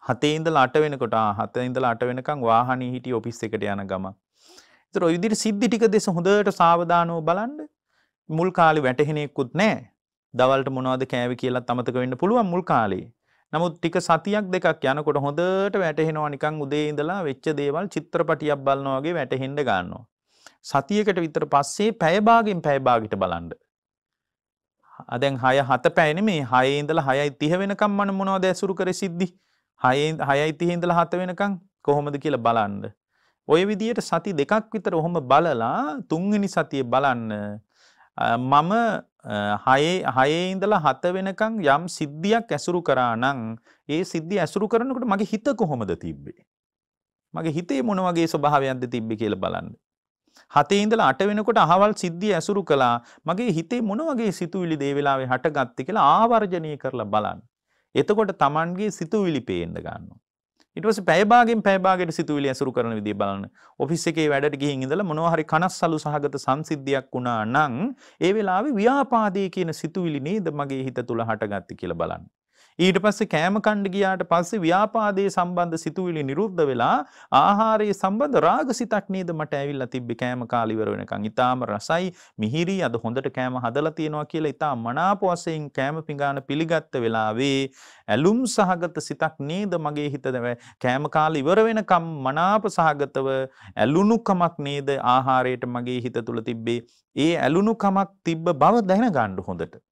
හතේ ඉඳලා අට වෙනකොට හත ඉඳලා අට වෙනකම් වාහනේ හිටි ඔෆිස් එකට යන ගම. ඒතර ඔය විදිහට සිද්ධි ටික දෙස හොඳට සාවධානව බලන්න. මුල් කාලේ වැටහෙනෙකුත් නැහැ. දවල්ට මොනවද කෑවේ කියලාත් අමතක වෙන්න පුළුවන් මුල් කාලේ. නමුත් ටික සතියක් දෙකක් යනකොට හොඳට වැටහෙනවා නිකන් උදේ ඉඳලා වෙච්ච දේවල් චිත්‍රපටියක් බලනවා වගේ වැටහෙන්න ගන්නවා. සතියකට විතර පස්සේ පැය භාගෙන් පැය භාගයට බලන්න. දැන් 6 7 පැය නෙමේ 6 ඉඳලා 6:30 වෙනකම් මම මොනවද ඇසුරු කරේ සිද්ධි හයයි තිහින්දල හත වෙනකං කොහොමද කියලා බලන්න. ඔය විදියට සති දෙකක් විතර ඔහොම බලලා තුන්වෙනි සතිය බලන්න මම හයේ ඉඳලා හත වෙනකං යම් සිද්ධියක් ඇසුරු කරා නං ඒ සිද්ධිය ඇසුරු කරනකොට මගේ හිත කොහොමද තිබ්බේ. මගේ හිතේ මොන වගේ ස්වභාවයක්ද තිබ්බේ කියලා බලන්න. හතේ ඉඳලා අට වෙනකොට අහවල් සිද්ධිය ඇසුරු කළා මගේ හිතේ මොන වගේ සිතුවිලි දේ වෙලාවේ හටගත්තේ කියලා ආවර්ජනය කරලා බලන්න. එතකොට Tamanගේ සිතුවිලි පේන්න ගන්නවා. ඊට පස්සේ පැය භාගෙන් පැය භාගයට සිතුවිලි ඇසුරු කරන විදිය බලන්න. ඔෆිස් එකේ වැඩට ගිහින් ඉඳලා මොනවා හරි කනස්සලු සහගත සංසිද්ධියක් වුණා නම් ඒ වෙලාවේ ව්‍යාපාදයේ කියන සිතුවිලි නේද මගේ හිත තුල හටගත්තේ කියලා බලන්න. ඊට පස්සේ කෑම කණ්ඩ ගියාට පස්සේ ව්‍යාපාදයේ සම්බන්ධ සිතුවිලි නිරුද්ධ වෙලා ආහාරයේ සම්බන්ධ රාගසිතක් නේද මට ඇවිල්ලා තිබ්බේ කෑම කාලේ ඉවර වෙනකන්. ඊටාම රසයි මිහිරි අද හොඳට කෑම හදලා තියෙනවා කියලා ඊටාම මනාප වශයෙන් කෑම පිඟාන පිළිගත්ත වෙලාවේ ඇලුම් සහගත සිතක් නේද මගේ හිත කෑම කාලේ ඉවර වෙනකම් මනාප සහගතව ඇලුණුකමක් නේද ආහාරයට මගේ හිත තුල තිබ්බේ. ඒ ඇලුණුකමක් තිබ්බ බව දැනගන්න හොඳට.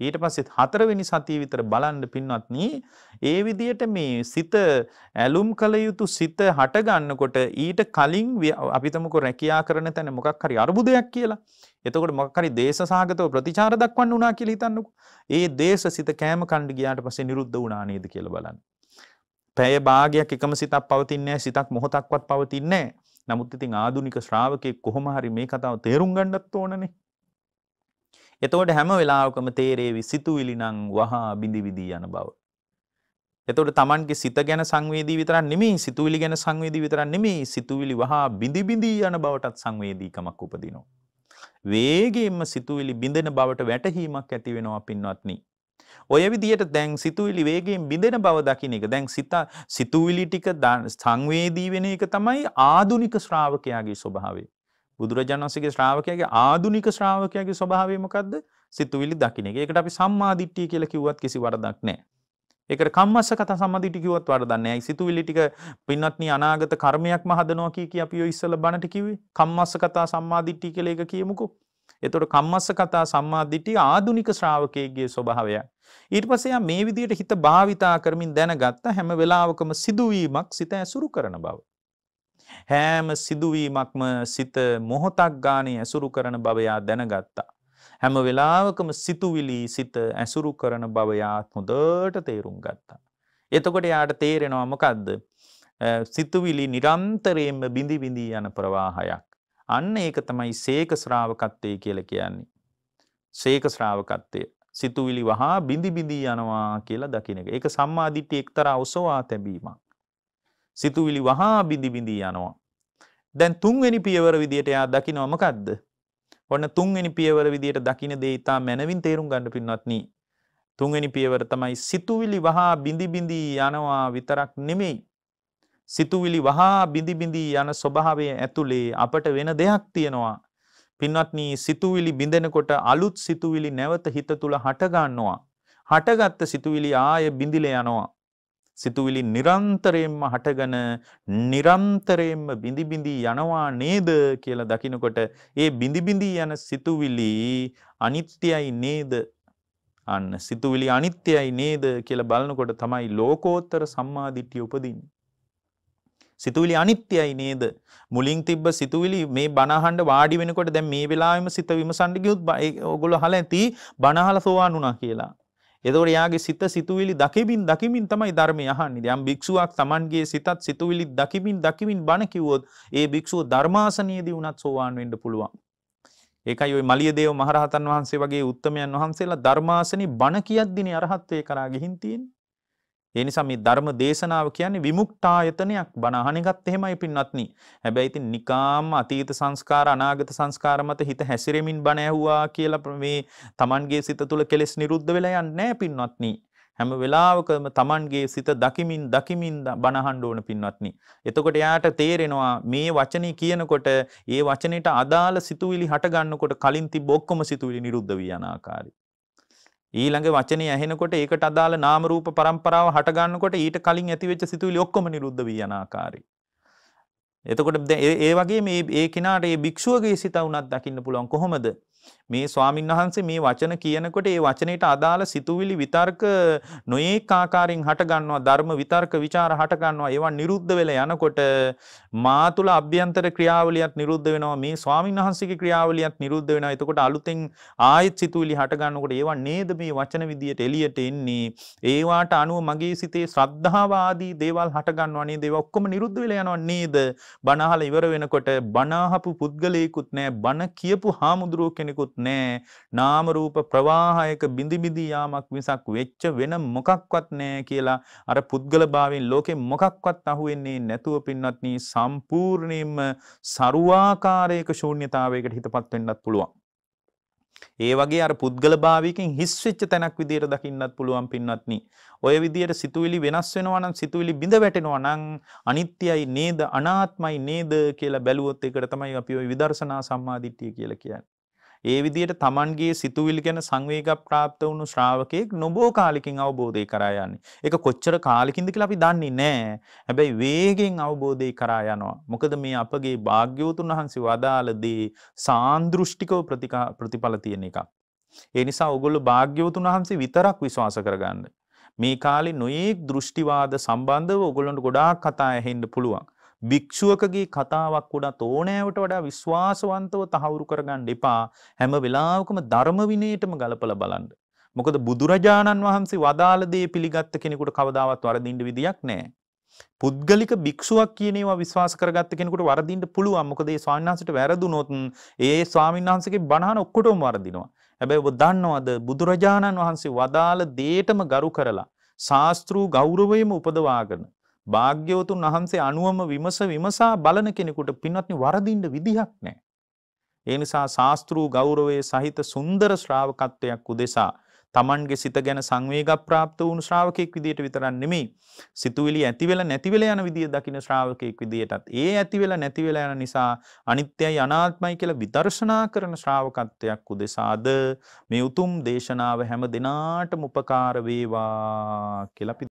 ඊට පස්සෙත් හතරවෙනි සතිය විතර බලන්න පින්වත්නි ඒ විදියට මේ සිත ඇලුම් කළ යුතු සිත හටගන්නකොට ඊට කලින් අපි තමකෝ රැකියා කරන තැන මොකක් හරි අර්බුදයක් කියලා. එතකොට මොකක් හරි දේශ සහගතව ප්‍රතිචාර දක්වන්න උනා කියලා හිතන්නකෝ. ඒ දේශ සිත කෑම කණ්ඩ ගියාට පස්සේ නිරුද්ධ වුණා නේද කියලා බලන්න. පැය භාගයක් එකම සිතක් පවතින්නේ නැහැ සිතක් මොහොතක්වත් පවතින්නේ නැහැ. නමුත් ඉතින් ආදුනික ශ්‍රාවකෙක් කොහොම හරි මේ කතාව තේරුම් ගන්නත් ඕනනේ. එතකොට හැම වෙලාවකම තේරේවි සිතුවිලි නම් වහා බිඳි විදී යන බව. එතකොට Tamanගේ සිත ගැන සංවේදී විතරක් නෙමෙයි සිතුවිලි ගැන සංවේදී විතරක් නෙමෙයි සිතුවිලි වහා බිඳි බිඳී යන බවටත් සංවේදීකමක් උපදිනවා. වේගයෙන්ම සිතුවිලි බිඳෙන බවට වැටහීමක් ඇති වෙනවා පින්වත්නි. ඔය විදිහට දැන් සිතුවිලි වේගයෙන් බිඳෙන බව දකින්න එක. දැන් සිත සිතුවිලි ටික සංවේදී වෙන එක තමයි ආදුනික ශ්‍රාවකයාගේ ස්වභාවය. බුදුරජාණන් වහන්සේගේ ශ්‍රාවකයාගේ ආදුනික ශ්‍රාවකයාගේ ස්වභාවය මොකද්ද? සිතුවිලි දකින්න එක. ඒකට අපි සම්මා දිට්ඨිය කියලා කිව්වත් කිසි වරදක් නැහැ. ඒකට කම්මස්ස කතා සම්මාදිට්ඨිය කිව්වත් වරදක් නැහැ. සිතුවිලි ටික පින්වත්නි අනාගත කර්මයක්ම හදනවා කී කී අපි ඔය ඉස්සෙල්ලා බණට කිව්වේ. කම්මස්ස කතා සම්මාදිට්ඨිය කියලා එක කියමුකෝ. එතකොට කම්මස්ස කතා සම්මාදිට්ඨිය ආදුනික ශ්‍රාවකයෙක්ගේ ස්වභාවයක්. ඊට පස්සේ යා මේ විදිහට හිත භාවිතා කරමින් දැනගත්ත හැම වෙලාවකම සිදුවීමක් සිත ඇසුරු කරන බව. හැම සිදුවීමක්ම සිත මොහොතක් ගානේ ඇසුරු කරන බව යා දැනගත්තා. හැම වෙලාවකම සිතුවිලි සිත ඇසුරු කරන බව යා හොඳට තේරුම් ගත්තා. එතකොට යාට තේරෙනවා මොකද්ද? සිතුවිලි නිරන්තරයෙන්ම බිඳි බිඳි යන ප්‍රවාහයක්. අන්න ඒක තමයි සේක ශ්‍රාවකත්වය කියලා කියන්නේ. සේක ශ්‍රාවකත්වය. සිතුවිලි වහා බිඳි බිඳී යනවා කියලා දකින එක. ඒක සම්මාදිට්ඨිය එක්තරා ඔසවා තැබීමක්. සිතුවිලි වහා බිඳි බිඳී යනවා. දැන් තුන්වෙනි පියවර විදියට එයා දකිනවා මොකද්ද? ඔන්න තුන්වෙනි පියවර විදියට දකින දේ ඊටා මනවින් තේරුම් ගන්න පින්වත්නි. තුන්වෙනි පියවර තමයි සිතුවිලි වහා බිඳි බිඳී යනවා විතරක් නෙමෙයි. සිතුවිලි වහා බිඳි බිඳී යන ස්වභාවය ඇතුලේ අපට වෙන දෙයක් තියෙනවා. පින්වත්නි සිතුවිලි බිඳෙනකොට අලුත් සිතුවිලි නැවත හිත තුල හට ගන්නවා. හටගත්ත සිතුවිලි ආය බිඳිලා යනවා. සිතුවිලි නිරන්තරයෙන්ම හටගෙන නිරන්තරයෙන්ම බිඳි බිඳී යනවා නේද කියලා දකිනකොට ඒ බිඳි බිඳී යන සිතුවිලි අනිත්‍යයි නේද? අන්න සිතුවිලි අනිත්‍යයි නේද කියලා බලනකොට තමයි ලෝකෝත්තර සම්මාදිට්ඨිය උපදින්නේ. සිතුවිලි අනිත්‍යයි නේද? මුලින් තිබ්බ සිතුවිලි මේ බණහඬ වාඩි වෙනකොට දැන් මේ වෙලාවෙම සිත විමසන්න ගියොත් ඔයගොල්ලෝ අහලා ඇති බණහලා සෝවාන් වුණා කියලා. එතකොට යාගේ සිත සිතුවිලි දකිමින් දකිමින් තමයි ධර්මය අහන්නේ. යම් භික්ෂුවක් Tamanගේ සිතත් සිතුවිලි දකිමින් දකිමින් බණ කිව්වොත් ඒ භික්ෂුව ධර්මාසනයේදී වුණත් සෝවාන් වෙන්න පුළුවන්. ඒකයි ওই මලියදේව මහරහතන් වහන්සේ වගේ උත්තමයන් වහන්සේලා ධර්මාසනේ බණ කියද්දිනේ අරහත්ත්වේ කරා ගිහින් තියෙන්නේ. ඒ නිසා මේ ධර්ම දේශනාව කියන්නේ විමුක්තායතනයක් බණ අහන එකත් එහෙමයි පින්වත්නි. හැබැයි ඉතින් නිකාම් අතීත සංස්කාර අනාගත සංස්කාර මත හිත හැසිරෙමින් බණ ඇහුවා කියලා මේ Tamanගේ සිත තුළ කෙලෙස් නිරුද්ධ වෙලා යන්නේ නැහැ පින්වත්නි. හැම වෙලාවකම Tamanගේ සිත දකිමින් දකිමින් බණ අහන්න ඕන පින්වත්නි. එතකොට එයාට තේරෙනවා මේ වචනේ කියනකොට ඒ වචනෙට අදාළ සිතුවිලි හට ගන්නකොට කලින් තිබ්බ ඔක්කොම සිතුවිලි නිරුද්ධ වී යන ආකාරය. ඊළඟ වචනේ ඇහෙනකොට ඒකට අදාළ නාම රූප પરම්පරාව හට ගන්නකොට ඊට කලින් ඇතිවෙච්ච සිතුවිලි ඔක්කොම නිරුද්ධ වී යන ආකාරය. එතකොට ඒ වගේ මේ ඒ කිනාට ඒ භික්ෂුවගේ සිත උනත් දකින්න පුළුවන් කොහොමද? මේ ස්වාමින් වහන්සේ මේ වචන කියනකොට ඒ වචනයට අදාළ සිතුවිලි විතර්ක නොඒක ආකාරයෙන් හට ගන්නවා ධර්ම විතර්ක ਵਿਚාර හට ගන්නවා ඒවා නිරුද්ධ වෙලා යනකොට මා තුල අභ්‍යන්තර ක්‍රියාවලියත් නිරුද්ධ වෙනවා මේ ස්වාමින් වහන්සේගේ ක්‍රියාවලියත් නිරුද්ධ වෙනවා. එතකොට අලුතෙන් ආයෙත් සිතුවිලි හට ගන්නකොට ඒවා නේද මේ වචන විදියට එළියට එන්නේ? ඒවාට අනුව මගේ සිතේ ශ්‍රද්ධාව ආදී දේවල් හට ගන්නවා නේද? ඒවා ඔක්කොම නිරුද්ධ වෙලා යනවා නේද? බණ අහලා ඉවර වෙනකොට බණ අහපු පුද්ගලයෙකුත් නැහැ බණ කියපු හාමුදුරුවෝ ප්‍රශ්නයකුත් නෑ නාමරූප ප්‍රවාහයක බිඳිබිඳී යාමක් විසක් වෙච්ච වෙන මොකක්වත් නෑ කියලා අර පුද්ගල භාවයෙන් ලෝකෙ මොකක්වත් අහුවෙන්නේ නැතුව පින්නත්නී සම්පූර්ණයෙන්ම සරුවාකාරයක ශූන්‍යතාවයකට හිතපත් වෙන්නත් පුළුවන්. ඒ වගේ අර පුද්ගල භාවයකින් හිස්වෙච්ච තැනක් විදියට දකින්නත් පුළුවන් පින්වත්නි. ඔය විදියට සිතුවිලි වෙනස් වෙනවා නම් සිතුවිලි බිඳ වැටෙනවා නම් අනිත්‍යයි නේද අනාත්මයි නේද කියලා බැලුවොත් ඒකට තමයි අපි ওই විදර්ශනා සම්මාදිට්ඨිය කියලා කියන්නේ. ඒ විදිහට Tamanගේ සිතුවිලි ගැන සංවේග ප්‍රාප්ත වුණු ශ්‍රාවකෙක් නොබෝ කාලෙකින් අවබෝධය කරා යන්නේ. ඒක කොච්චර කාලෙකින්ද කියලා අපි දන්නේ නැහැ. හැබැයි වේගෙන් අවබෝධය කරා යනවා. මොකද මේ අපගේ භාග්‍යවතුන් වහන්සේ වදාළ දේ සාන්දෘෂ්ටිකව ප්‍රතිඵල තියෙන එකක්. ඒ නිසා ඔගොල්ලෝ භාග්‍යවතුන් වහන්සේ විතරක් විශ්වාස කරගන්න. මේ කාලේ නොයේක් දෘෂ්ටිවාද සම්බන්ධව ඔගොල්ලන්ට ගොඩාක් කතා ඇහෙන්න පුළුවන්. භික්ෂුවකගේ කතාවක් වඩා ඕනෑවට වඩා විශ්වාසවන්තව තහවුරු කරගන්න එපා හැම වෙලාවකම ධර්ම විනයටම ගලපලා බලන්න. මොකද බුදුරජාණන් වහන්සේ වදාළ දේ පිළිගත්ත කෙනෙකුට කවදාවත් වරදින්න විදියක් නැහැ. පුද්ගලික භික්ෂුවක් කියන ඒවා විශ්වාස කරගත්ත කෙනෙකුට වරදින්න පුළුවන්. මොකද ඒ ස්වාමීන් වහන්සේට වැරදුනොත් ඒ ස්වාමීන් වහන්සේගේ බණහන ඔක්කොටම වරදිනවා. හැබැයි ඔබ දන්නවද බුදුරජාණන් වහන්සේ වදාළ දේටම ගරු කරලා ශාස්ත්‍රූ ගෞරවයම උපදවාගෙන භාග්‍යවතුන් වහන්සේ අනුවම විමස විමසා බලන කෙනෙකුට පින්වත්නි වරදින්න විදිහක් නැහැ. ඒ නිසා ශාස්ත්‍රූ ගෞරවයේ සහිත සුන්දර ශ්‍රාවකත්වයක් උදෙසා තමන්ගේ සිත ගැන සංවේග ප්‍රාප්ත වුණු ශ්‍රාවකෙක් විදියට විතරක් නෙමෙයි සිතුවිලි ඇති වෙලා නැති වෙලා යන විදිය දකින ශ්‍රාවකෙක් විදියටත් ඒ ඇති වෙලා නැති වෙලා යන නිසා අනිත්‍යයි අනාත්මයි කියලා විදර්ශනා කරන ශ්‍රාවකත්වයක් උදෙසාද මේ උතුම් දේශනාව හැම දිනාටම උපකාර වේවා කියලා අපි